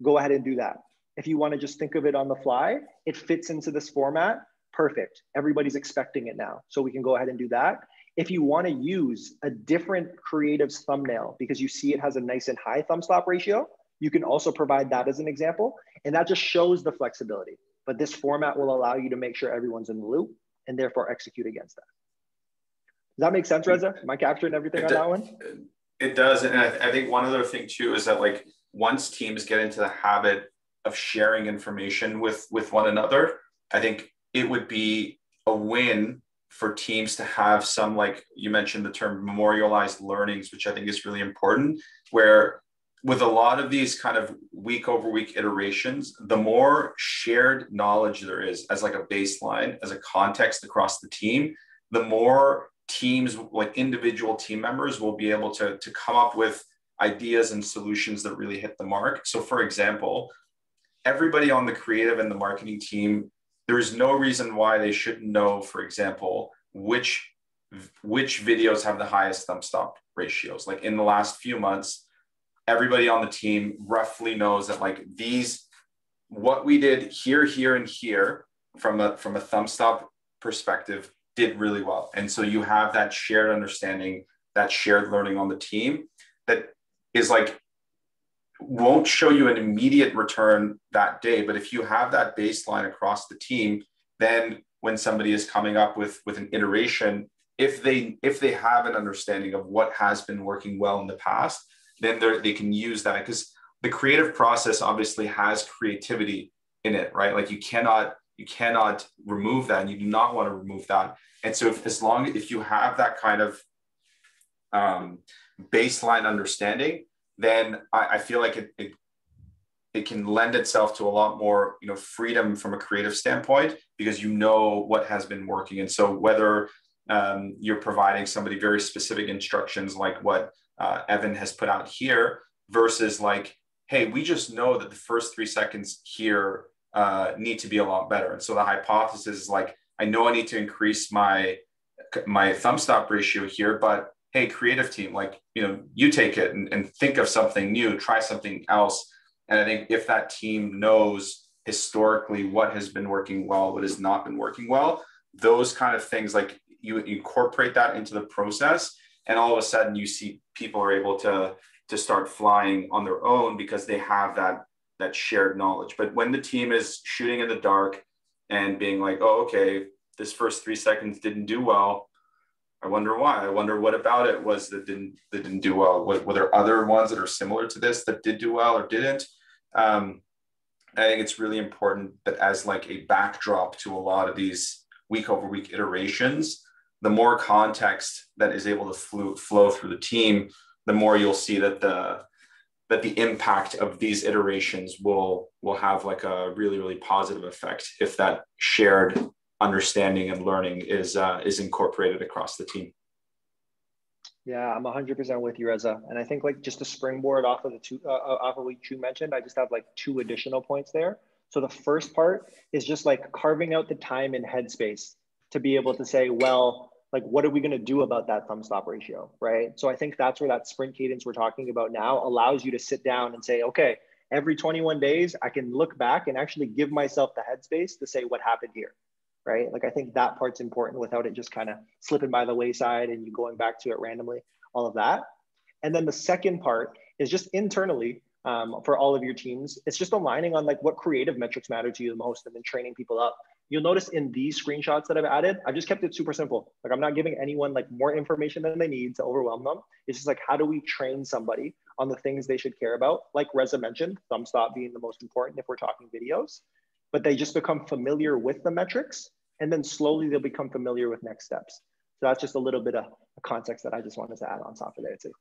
go ahead and do that. If you want to just think of it on the fly, it fits into this format. Perfect. Everybody's expecting it now. So we can go ahead and do that. If you want to use a different creative's thumbnail because you see it has a nice and high thumb stop ratio, you can also provide that as an example. And that just shows the flexibility. But this format will allow you to make sure everyone's in the loop and therefore execute against that. Does that make sense, Reza? Am I capturing everything it on that one? It does. And I, I think one other thing too is that like once teams get into the habit of sharing information with with one another, I think it would be a win for teams to have some like you mentioned the term memorialized learnings, which I think is really important, where with a lot of these kind of week over week iterations, the more shared knowledge there is as like a baseline, as a context across the team, the more teams, like individual team members, will be able to, to come up with ideas and solutions that really hit the mark. So, for example, everybody on the creative and the marketing team, there is no reason why they shouldn't know, for example, which which videos have the highest thumb stop ratios. Like in the last few months, everybody on the team roughly knows that like these what we did here here and here from a from a thumb stop perspective did really well. And so you have that shared understanding that shared learning on the team that is like won't show you an immediate return that day. But if you have that baseline across the team then when somebody is coming up with with an iteration if they if they have an understanding of what has been working well in the past then they can use that because the creative process obviously has creativity in it, right? Like you cannot you cannot remove that, and you do not want to remove that. And so, if, as long if you have that kind of um, baseline understanding, then I, I feel like it, it it can lend itself to a lot more you know freedom from a creative standpoint because you know what has been working and so whether um, you're providing somebody very specific instructions like what uh, Evan has put out here versus like, hey, we just know that the first three seconds here uh, need to be a lot better. And so the hypothesis is like, I know I need to increase my my thumb stop ratio here, but hey, creative team, like you know, you take it and, and think of something new, try something else. And I think if that team knows historically what has been working well, what has not been working well, those kind of things like you incorporate that into the process and all of a sudden you see people are able to to start flying on their own because they have that that shared knowledge. But when the team is shooting in the dark and being like oh okay this first three seconds didn't do well. I wonder why. I wonder what about it was that didn't that didn't do well. What, were there other ones that are similar to this that did do well or didn't? Um, i think it's really important that as like a backdrop to a lot of these week over week iterations the more context that is able to flow, flow through the team, the more you'll see that the that the impact of these iterations will will have like a really really positive effect if that shared understanding and learning is uh, is incorporated across the team. Yeah, I'm 100% with you, Reza. And I think like just to springboard off of the two, uh, uh, off of what you mentioned, I just have like two additional points there. So the first part is just like carving out the time and headspace to be able to say, well, like what are we going to do about that thumb stop ratio right? So i think that's where that sprint cadence we're talking about now allows you to sit down and say okay every 21 days i can look back and actually give myself the headspace to say what happened here right? Like i think that part's important without it just kind of slipping by the wayside and you going back to it randomly all of that. And then the second part is just internally um, for all of your teams it's just aligning on like what creative metrics matter to you the most and then training people up You'll notice in these screenshots that I've added, I've just kept it super simple. Like I'm not giving anyone like more information than they need to overwhelm them. It's just like, how do we train somebody on the things they should care about? Like Reza mentioned, thumb stop being the most important if we're talking videos, but they just become familiar with the metrics and then slowly they'll become familiar with next steps. So that's just a little bit of a context that I just wanted to add on top of there too.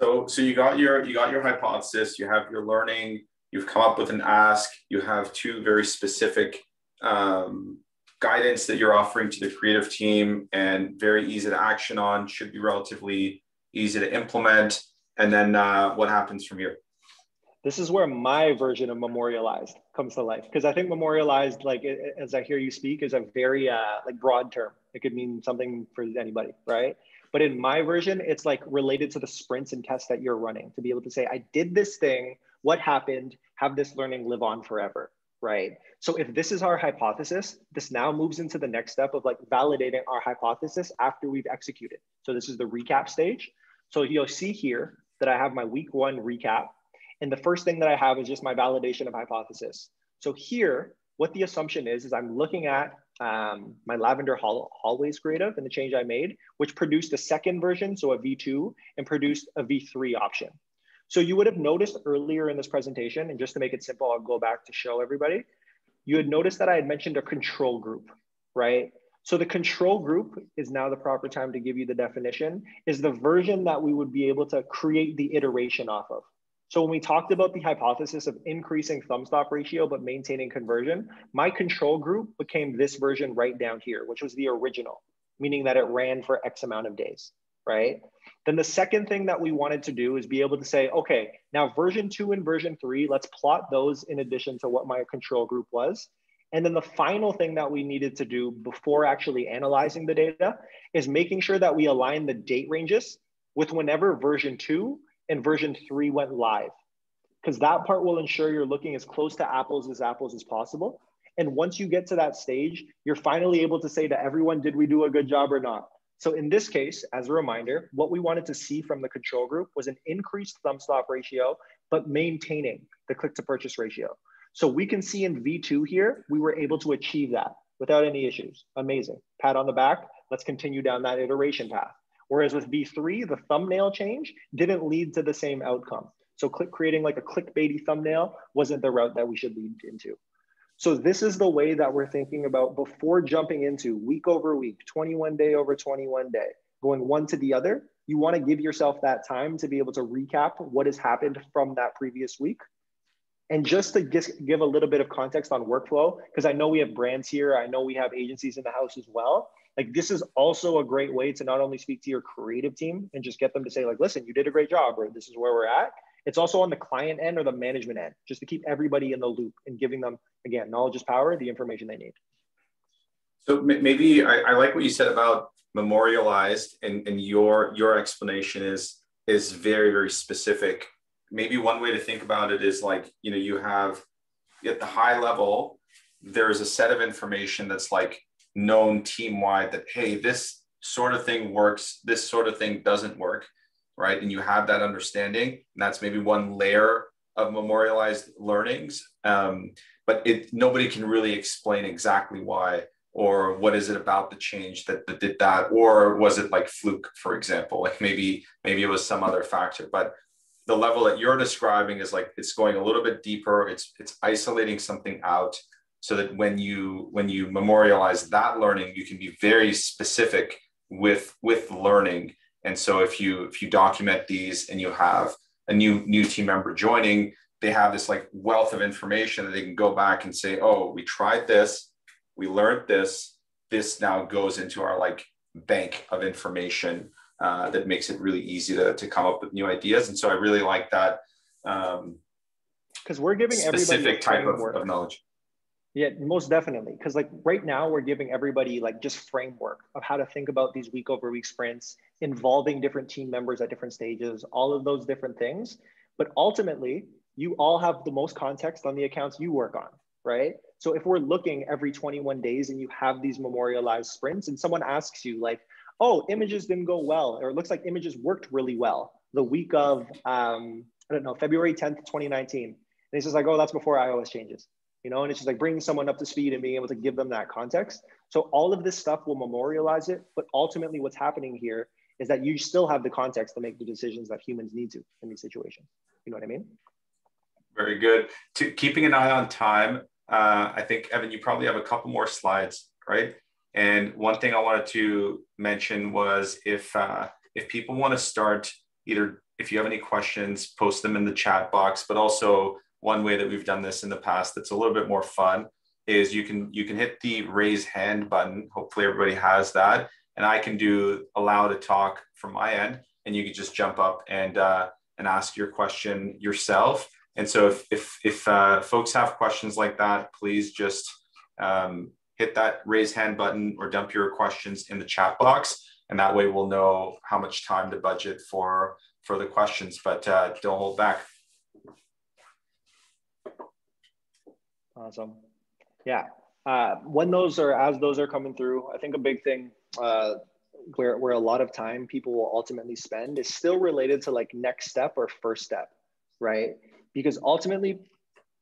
So, so you got your you got your hypothesis, you have your learning, you've come up with an ask, you have two very specific um, guidance that you're offering to the creative team and very easy to action on, should be relatively easy to implement. And then uh, what happens from here? This is where my version of memorialized comes to life because I think memorialized, like as I hear you speak, is a very uh, like broad term. It could mean something for anybody, right? But in my version, it's like related to the sprints and tests that you're running to be able to say, I did this thing, what happened, have this learning live on forever right? So if this is our hypothesis, this now moves into the next step of like validating our hypothesis after we've executed. So this is the recap stage. So you'll see here that I have my week one recap. And the first thing that I have is just my validation of hypothesis. So here, what the assumption is, is I'm looking at um, my lavender hall hallways creative and the change I made, which produced a second version, so a V2, and produced a V3 option. So you would have noticed earlier in this presentation, and just to make it simple, I'll go back to show everybody. You had noticed that I had mentioned a control group, right? So the control group is now the proper time to give you the definition, is the version that we would be able to create the iteration off of. So when we talked about the hypothesis of increasing thumb stop ratio, but maintaining conversion, my control group became this version right down here, which was the original, meaning that it ran for X amount of days, right? Then the second thing that we wanted to do is be able to say, okay, now version two and version three, let's plot those in addition to what my control group was. And then the final thing that we needed to do before actually analyzing the data is making sure that we align the date ranges with whenever version two and version three went live. Because that part will ensure you're looking as close to apples as apples as possible. And once you get to that stage, you're finally able to say to everyone, did we do a good job or not? So in this case, as a reminder, what we wanted to see from the control group was an increased thumb stop ratio, but maintaining the click to purchase ratio. So we can see in V2 here, we were able to achieve that without any issues. Amazing. Pat on the back. Let's continue down that iteration path. Whereas with V3, the thumbnail change didn't lead to the same outcome. So click creating like a clickbaity thumbnail wasn't the route that we should lead into. So this is the way that we're thinking about before jumping into week over week, 21 day over 21 day, going one to the other. You want to give yourself that time to be able to recap what has happened from that previous week. And just to give a little bit of context on workflow, because I know we have brands here, I know we have agencies in the house as well like this is also a great way to not only speak to your creative team and just get them to say like listen you did a great job or this is where we're at it's also on the client end or the management end just to keep everybody in the loop and giving them again knowledge is power the information they need. So maybe I, I like what you said about memorialized and, and your your explanation is is very very specific. Maybe one way to think about it is like you know you have at the high level there's a set of information that's like known team wide that, hey, this sort of thing works, this sort of thing doesn't work, right? And you have that understanding. And that's maybe one layer of memorialized learnings. Um, but it nobody can really explain exactly why or what is it about the change that, that did that or was it like fluke for example like maybe maybe it was some other factor but the level that you're describing is like it's going a little bit deeper it's it's isolating something out so that when you when you memorialize that learning you can be very specific with with learning and so if you if you document these and you have a new new team member joining they have this like wealth of information that they can go back and say oh we tried this we learned this this now goes into our like bank of information uh, that makes it really easy to, to come up with new ideas. And so i really like that um, because we're giving specific type of, of knowledge. Yeah, most definitely. Because like right now, we're giving everybody like just framework of how to think about these week over week sprints, involving different team members at different stages, all of those different things. But ultimately, you all have the most context on the accounts you work on, right? So if we're looking every 21 days and you have these memorialized sprints, and someone asks you like, "Oh, images didn't go well," or it looks like images worked really well the week of um, I don't know February 10th, 2019, and he says like, "Oh, that's before iOS changes." you know, and it's just like bringing someone up to speed and being able to give them that context. So all of this stuff will memorialize it, but ultimately what's happening here is that you still have the context to make the decisions that humans need to in these situations. You know what I mean? Very good. To keeping an eye on time, uh, I think Evan, you probably have a couple more slides, right? And one thing I wanted to mention was if uh, if people want to start, either if you have any questions, post them in the chat box, but also one way that we've done this in the past that's a little bit more fun is you can you can hit the raise hand button. Hopefully everybody has that, and I can do allow to talk from my end, and you can just jump up and uh, and ask your question yourself. And so if if if uh, folks have questions like that, please just um, hit that raise hand button or dump your questions in the chat box, and that way we'll know how much time to budget for for the questions. But uh, don't hold back. Awesome. Yeah. Uh, when those are, as those are coming through, I think a big thing uh, where, where a lot of time people will ultimately spend is still related to like next step or first step, right? Because ultimately,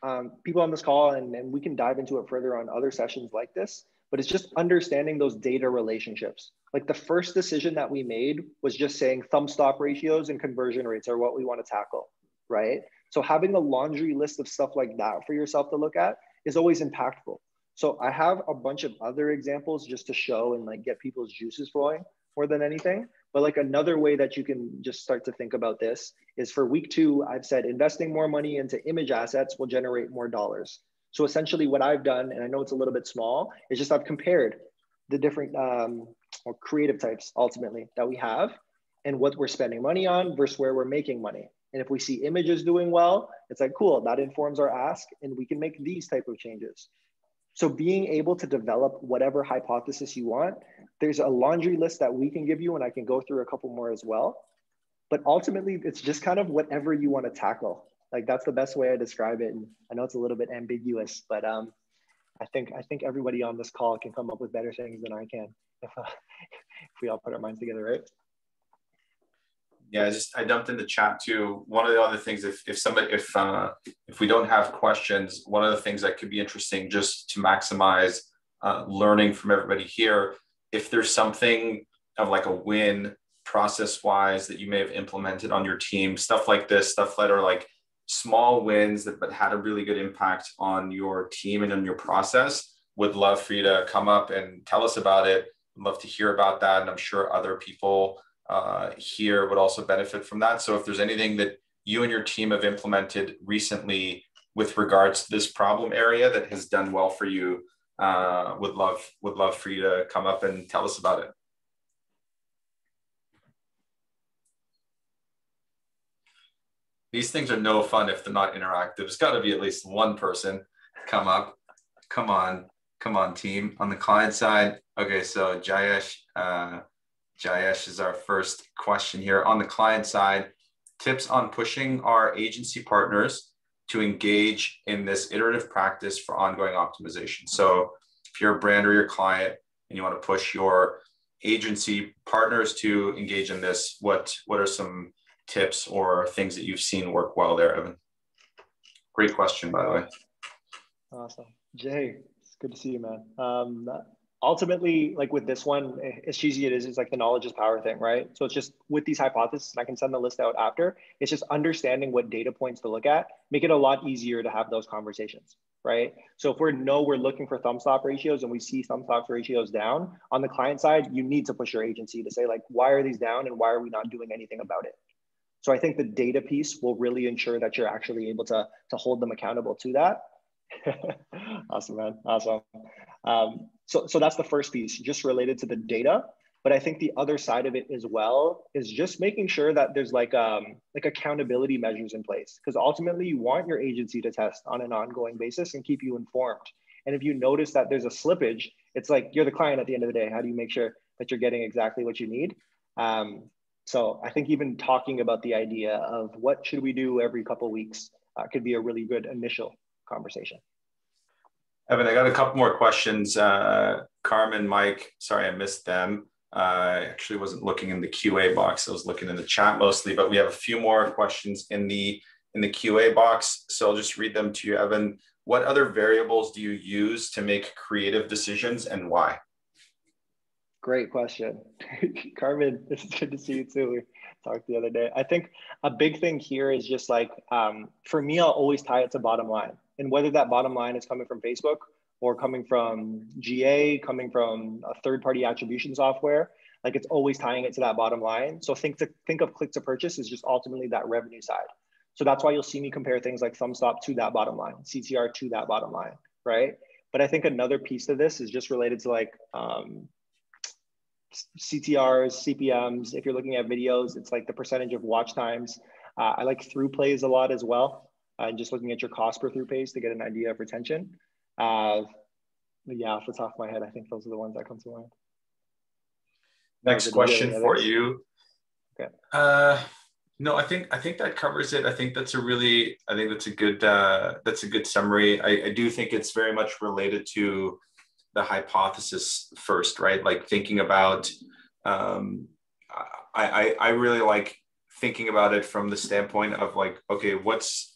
um, people on this call, and, and we can dive into it further on other sessions like this, but it's just understanding those data relationships. Like the first decision that we made was just saying thumb stop ratios and conversion rates are what we want to tackle, right? So having a laundry list of stuff like that for yourself to look at is always impactful. So I have a bunch of other examples just to show and like get people's juices flowing more than anything. But like another way that you can just start to think about this is for week two, I've said investing more money into image assets will generate more dollars. So essentially what I've done, and I know it's a little bit small, is just I've compared the different um, or creative types ultimately that we have and what we're spending money on versus where we're making money. And if we see images doing well, it's like, cool, that informs our ask and we can make these type of changes. So being able to develop whatever hypothesis you want, there's a laundry list that we can give you and I can go through a couple more as well. But ultimately, it's just kind of whatever you want to tackle. Like that's the best way I describe it. And I know it's a little bit ambiguous, but um, I think I think everybody on this call can come up with better things than I can if, uh, if we all put our minds together, right? Yeah, I just I dumped in the chat too. One of the other things, if if somebody if uh, if we don't have questions, one of the things that could be interesting just to maximize uh, learning from everybody here, if there's something of like a win process wise that you may have implemented on your team, stuff like this, stuff that are like small wins that but had a really good impact on your team and on your process. Would love for you to come up and tell us about it. I'd love to hear about that, and I'm sure other people uh, here would also benefit from that. So if there's anything that you and your team have implemented recently with regards to this problem area that has done well for you, uh, would love would love for you to come up and tell us about it. These things are no fun if they're not interactive. It's got to be at least one person come up. Come on, come on, team. On the client side, okay. So Jayesh. Uh, Jayesh is our first question here. On the client side, tips on pushing our agency partners to engage in this iterative practice for ongoing optimization. So if you're a brand or your client and you want to push your agency partners to engage in this, what, what are some tips or things that you've seen work well there, Evan? Great question, by the way. Awesome. Jay, it's good to see you, man. Um, ultimately, like with this one, eh, as cheesy it is, it's like the knowledge is power thing, right? So it's just with these hypotheses, I can send the list out after. It's just understanding what data points to look at, make it a lot easier to have those conversations, right? So if we know we're looking for thumb stop ratios and we see thumb stop ratios down on the client side, you need to push your agency to say like, why are these down and why are we not doing anything about it? So I think the data piece will really ensure that you're actually able to, to hold them accountable to that. awesome, man. Awesome. Um, so, so that's the first piece, just related to the data. But I think the other side of it as well is just making sure that there's like um, like accountability measures in place because ultimately you want your agency to test on an ongoing basis and keep you informed. And if you notice that there's a slippage, it's like you're the client at the end of the day. How do you make sure that you're getting exactly what you need? Um, so I think even talking about the idea of what should we do every couple weeks uh, could be a really good initial conversation. Evan, I got a couple more questions. Uh, Carmen, Mike, sorry I missed them. Uh, I actually wasn't looking in the QA box. I was looking in the chat mostly, but we have a few more questions in the in the QA box. So I'll just read them to you, Evan. What other variables do you use to make creative decisions and why? Great question. Carmen, it's good to see you too. We talked the other day. I think a big thing here is just like, um, for me, I'll always tie it to bottom line and whether that bottom line is coming from Facebook or coming from GA, coming from a third party attribution software, like it's always tying it to that bottom line. So think to think of click to purchase is just ultimately that revenue side. So that's why you'll see me compare things like Thumbstop to that bottom line, CTR to that bottom line, right? But I think another piece of this is just related to like um, CTRs, CPMs. If you're looking at videos, it's like the percentage of watch times. Uh, I like through plays a lot as well and just looking at your cost per through play to get an idea of retention. Uh, yeah, off the top of my head, I think those are the ones that come to mind. Next question for you. Okay. Uh, no, I think I think that covers it. I think that's a really I think that's a good uh, that's a good summary. I, I do think it's very much related to the hypothesis first, right? Like thinking about um, I, I I really like thinking about it from the standpoint of like okay, what's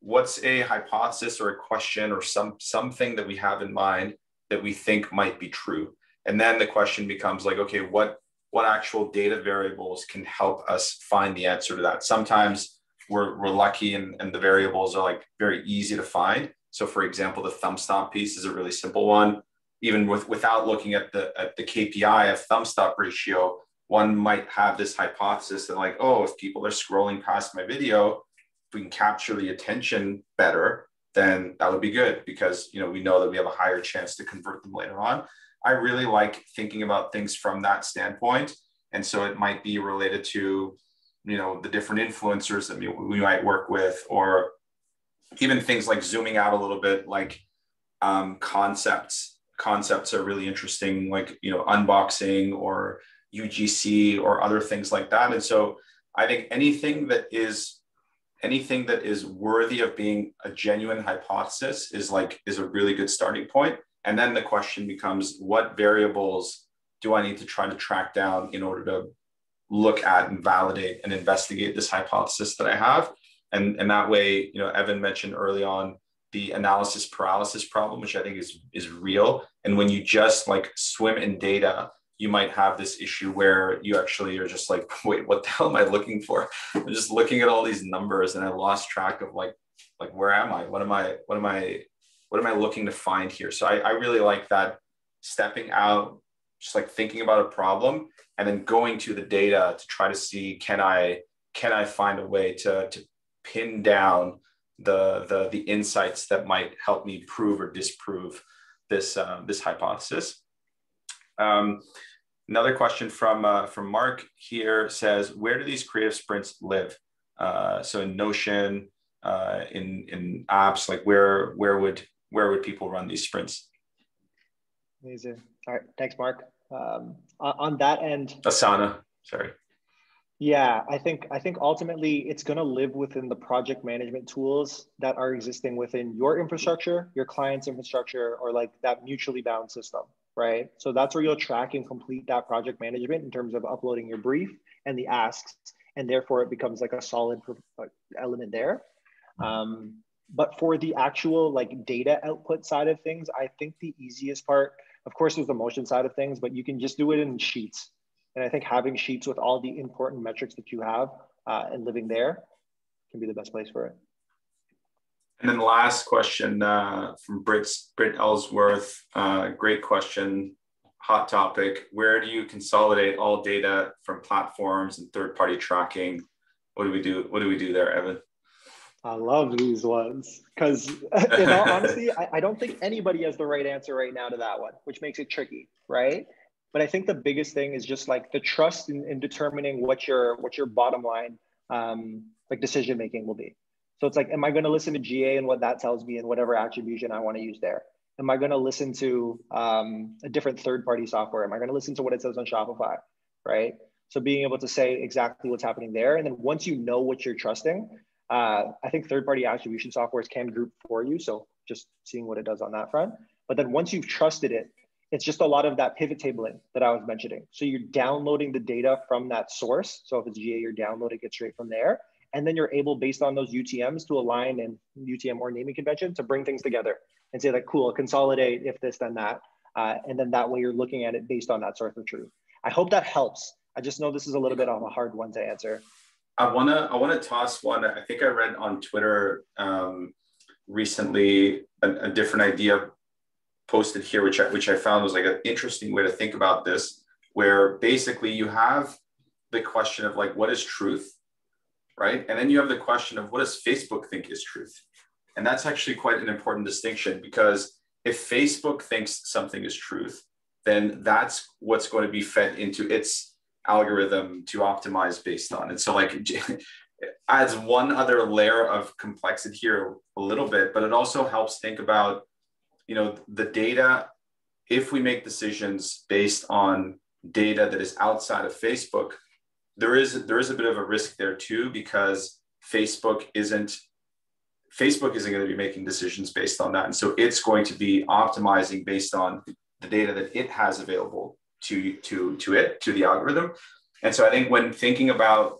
what's a hypothesis or a question or some something that we have in mind that we think might be true? And then the question becomes like okay what what actual data variables can help us find the answer to that? Sometimes we're, we're lucky and, and the variables are like very easy to find. So for example the thumb stop piece is a really simple one. Even with without looking at the at the kpi of thumb stop ratio one might have this hypothesis that like oh if people are scrolling past my video if we can capture the attention better then that would be good because you know we know that we have a higher chance to convert them later on. I really like thinking about things from that standpoint. And so it might be related to you know the different influencers that we, might work with or even things like zooming out a little bit like um, concepts. Concepts are really interesting like you know unboxing or ugc or other things like that. And so i think anything that is anything that is worthy of being a genuine hypothesis is like is a really good starting point. And then the question becomes what variables do i need to try to track down in order to look at and validate and investigate this hypothesis that i have? And and that way you know evan mentioned early on the analysis paralysis problem which i think is is real. And when you just like swim in data you might have this issue where you actually are just like, wait, what the hell am I looking for? I'm just looking at all these numbers and I lost track of like, like where am I? What am I? What am I? What am I looking to find here? So I, I really like that stepping out, just like thinking about a problem and then going to the data to try to see can I can I find a way to to pin down the the the insights that might help me prove or disprove this um, this hypothesis. Um, Another question from uh, from Mark here says, where do these creative sprints live? Uh, so in Notion, uh, in in apps, like where where would where would people run these sprints? Amazing. All right, thanks, Mark. Um, on that end, Asana. Sorry. Yeah, I think I think ultimately it's going to live within the project management tools that are existing within your infrastructure, your client's infrastructure, or like that mutually bound system right? So that's where you'll track and complete that project management in terms of uploading your brief and the asks, and therefore it becomes like a solid element there. Um, but for the actual like data output side of things, I think the easiest part, of course, is the motion side of things, but you can just do it in sheets. And I think having sheets with all the important metrics that you have uh, and living there can be the best place for it. And then the last question uh, from Britt, Ellsworth, uh, great question, hot topic. Where do you consolidate all data from platforms and third-party tracking? What do we do? What do we do there, Evan? I love these ones because, in all honesty, I, I don't think anybody has the right answer right now to that one, which makes it tricky, right? But I think the biggest thing is just like the trust in, in determining what your what your bottom line um, like decision making will be. So it's like, am I going to listen to GA and what that tells me and whatever attribution I want to use there? Am I going to listen to um, a different third party software? Am I going to listen to what it says on Shopify? Right. So being able to say exactly what's happening there. And then once you know what you're trusting, uh, I think third party attribution softwares can group for you. So just seeing what it does on that front. But then once you've trusted it, it's just a lot of that pivot tabling that I was mentioning. So you're downloading the data from that source. So if it's GA, you're downloading it straight from there. And then you're able, based on those UTMs, to align in UTM or naming convention to bring things together and say like, cool, consolidate if this, then that. Uh, and then that way you're looking at it based on that source of truth. I hope that helps. I just know this is a little bit of a hard one to answer. I wanna I wanna toss one. I think I read on Twitter um, recently a, a, different idea posted here, which I, which I found was like an interesting way to think about this, where basically you have the question of like what is truth right? And then you have the question of what does Facebook think is truth? And that's actually quite an important distinction because if Facebook thinks something is truth, then that's what's going to be fed into its algorithm to optimize based on. And so, like, it adds one other layer of complexity here a little bit, but it also helps think about, you know, the data. If we make decisions based on data that is outside of Facebook, there is there is a bit of a risk there too because Facebook isn't Facebook isn't going to be making decisions based on that, and so it's going to be optimizing based on the data that it has available to to to it to the algorithm. And so I think when thinking about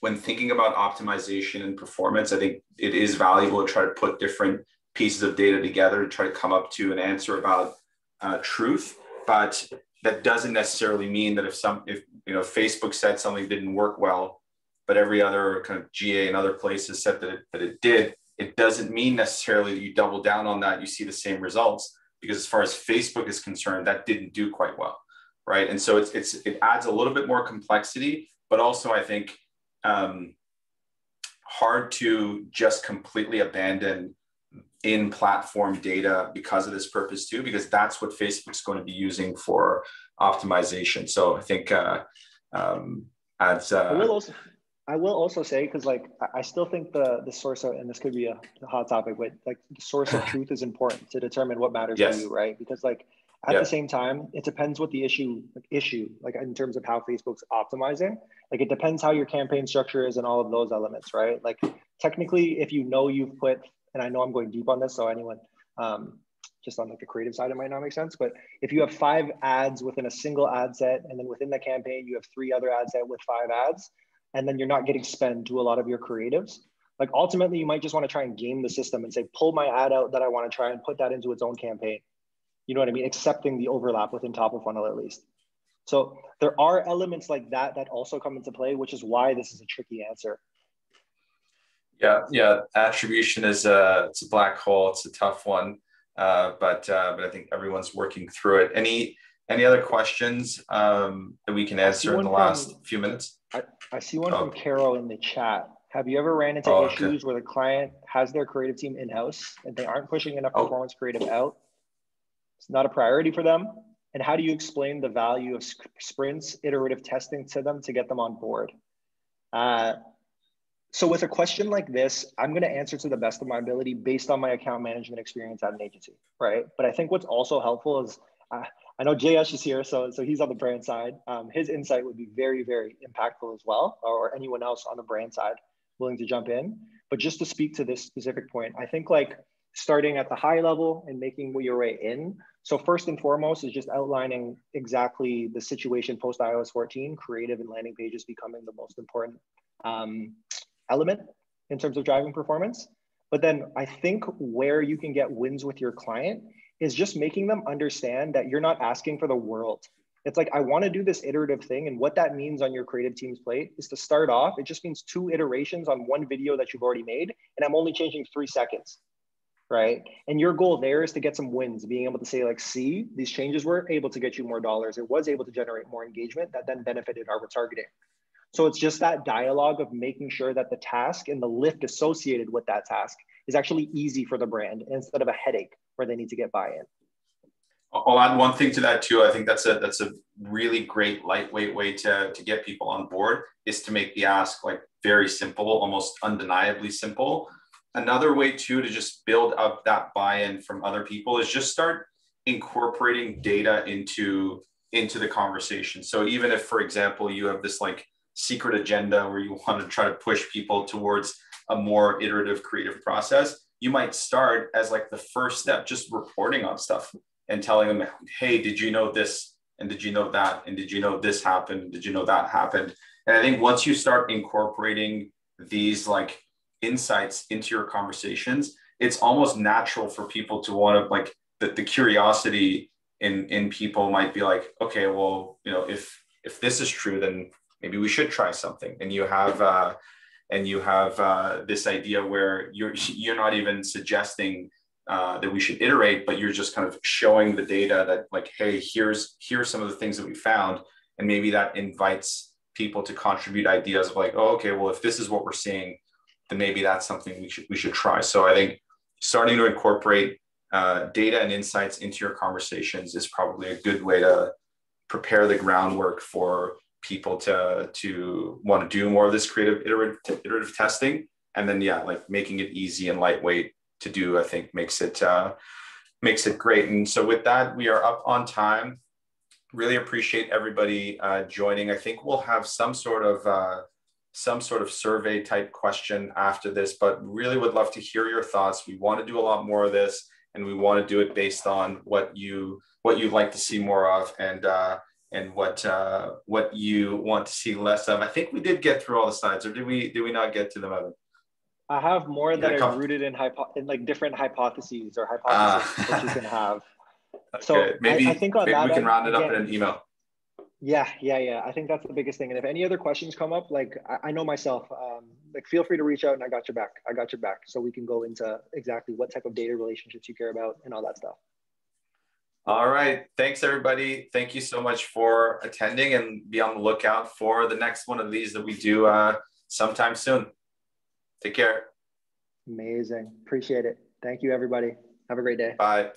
when thinking about optimization and performance, I think it is valuable to try to put different pieces of data together to try to come up to an answer about uh, truth. But that doesn't necessarily mean that if some, if you know, Facebook said something didn't work well, but every other kind of GA and other places said that it, that it did, it doesn't mean necessarily that you double down on that, you see the same results. Because as far as Facebook is concerned, that didn't do quite well, right? And so it's, it's it adds a little bit more complexity, but also I think um, hard to just completely abandon in platform data because of this purpose too, because that's what Facebook's going to be using for optimization. So I think uh, um, as uh, I will also I will also say because like I still think the the source of and this could be a, hot topic, but like the source of truth is important to determine what matters yes. to you, right? Because like at the same time, it depends what the issue like, issue like in terms of how Facebook's optimizing. Like it depends how your campaign structure is and all of those elements, right? Like technically, if you know you've put, and I know I'm going deep on this, so anyone um, just on like the creative side, it might not make sense. But if you have five ads within a single ad set, and then within the campaign you have three other ad set with five ads, and then you're not getting spend to a lot of your creatives, like ultimately you might just want to try and game the system and say, pull my ad out that I want to try and put that into its own campaign you know what I mean? Accepting the overlap within top of funnel at least. So there are elements like that that also come into play, which is why this is a tricky answer. Yeah, yeah. Attribution is a it's a black hole. It's a tough one, uh, but uh, but I think everyone's working through it. Any any other questions um, that we can answer in the last from, few minutes? I, I see one oh. from Carol in the chat. Have you ever ran into oh, issues okay. where the client has their creative team in house and they aren't pushing enough oh. performance creative out? It's not a priority for them. And how do you explain the value of sprints, iterative testing to them to get them on board? Uh, so with a question like this, I'm going to answer to the best of my ability based on my account management experience at an agency, right? But I think what's also helpful is uh, I know Jayesh is here, so so he's on the brand side. Um, his insight would be very very impactful as well, or anyone else on the brand side willing to jump in. But just to speak to this specific point, I think like starting at the high level and making your way in. So first and foremost is just outlining exactly the situation post iOS 14, creative and landing pages becoming the most important um, element in terms of driving performance. But then I think where you can get wins with your client is just making them understand that you're not asking for the world. It's like, I want to do this iterative thing. And what that means on your creative team's plate is to start off, it just means two iterations on one video that you've already made. And I'm only changing three seconds right? And your goal there is to get some wins, being able to say, like, see, these changes were able to get you more dollars. It was able to generate more engagement that then benefited our retargeting. So it's just that dialogue of making sure that the task and the lift associated with that task is actually easy for the brand instead of a headache where they need to get buy-in. I'll add one thing to that too. I think that's a that's a really great lightweight way to, to get people on board is to make the ask like very simple, almost undeniably simple another way too to just build up that buy-in from other people is just start incorporating data into into the conversation so even if for example you have this like secret agenda where you want to try to push people towards a more iterative creative process you might start as like the first step just reporting on stuff and telling them hey did you know this? And did you know that? And did you know this happened? Did you know that happened? And i think once you start incorporating these like insights into your conversations, it's almost natural for people to want to like the, the curiosity in in people might be like, okay, well, you know, if if this is true, then maybe we should try something. And you have uh, and you have uh, this idea where you're you're not even suggesting uh, that we should iterate, but you're just kind of showing the data that like, hey, here's here's some of the things that we found, and maybe that invites people to contribute ideas of like, oh, okay, well, if this is what we're seeing, then maybe that's something we should we should try. So I think starting to incorporate uh, data and insights into your conversations is probably a good way to prepare the groundwork for people to to want to do more of this creative iterative, iterative testing and then yeah like making it easy and lightweight to do i think makes it uh, makes it great and so with that we are up on time really appreciate everybody uh, joining i think we'll have some sort of uh, some sort of survey type question after this, but really would love to hear your thoughts. We want to do a lot more of this and we want to do it based on what you what you'd like to see more of. And uh, and what uh, what you want to see less of. I think we did get through all the slides, or did we did we not get to them, Evan? I have more that are rooted in hypo- in like different hypotheses or hypotheses uh, that you can have. Okay. So maybe, I, I think on maybe that we can round it again, up in an email. Yeah, yeah, yeah. I think that's the biggest thing. And if any other questions come up, like I, I know myself, um, like feel free to reach out and I got your back. I got your back. So we can go into exactly what type of data relationships you care about and all that stuff. All right. Thanks, everybody. Thank you so much for attending and be on the lookout for the next one of these that we do uh, sometime soon. Take care. Amazing. Appreciate it. Thank you, everybody. Have a great day. Bye.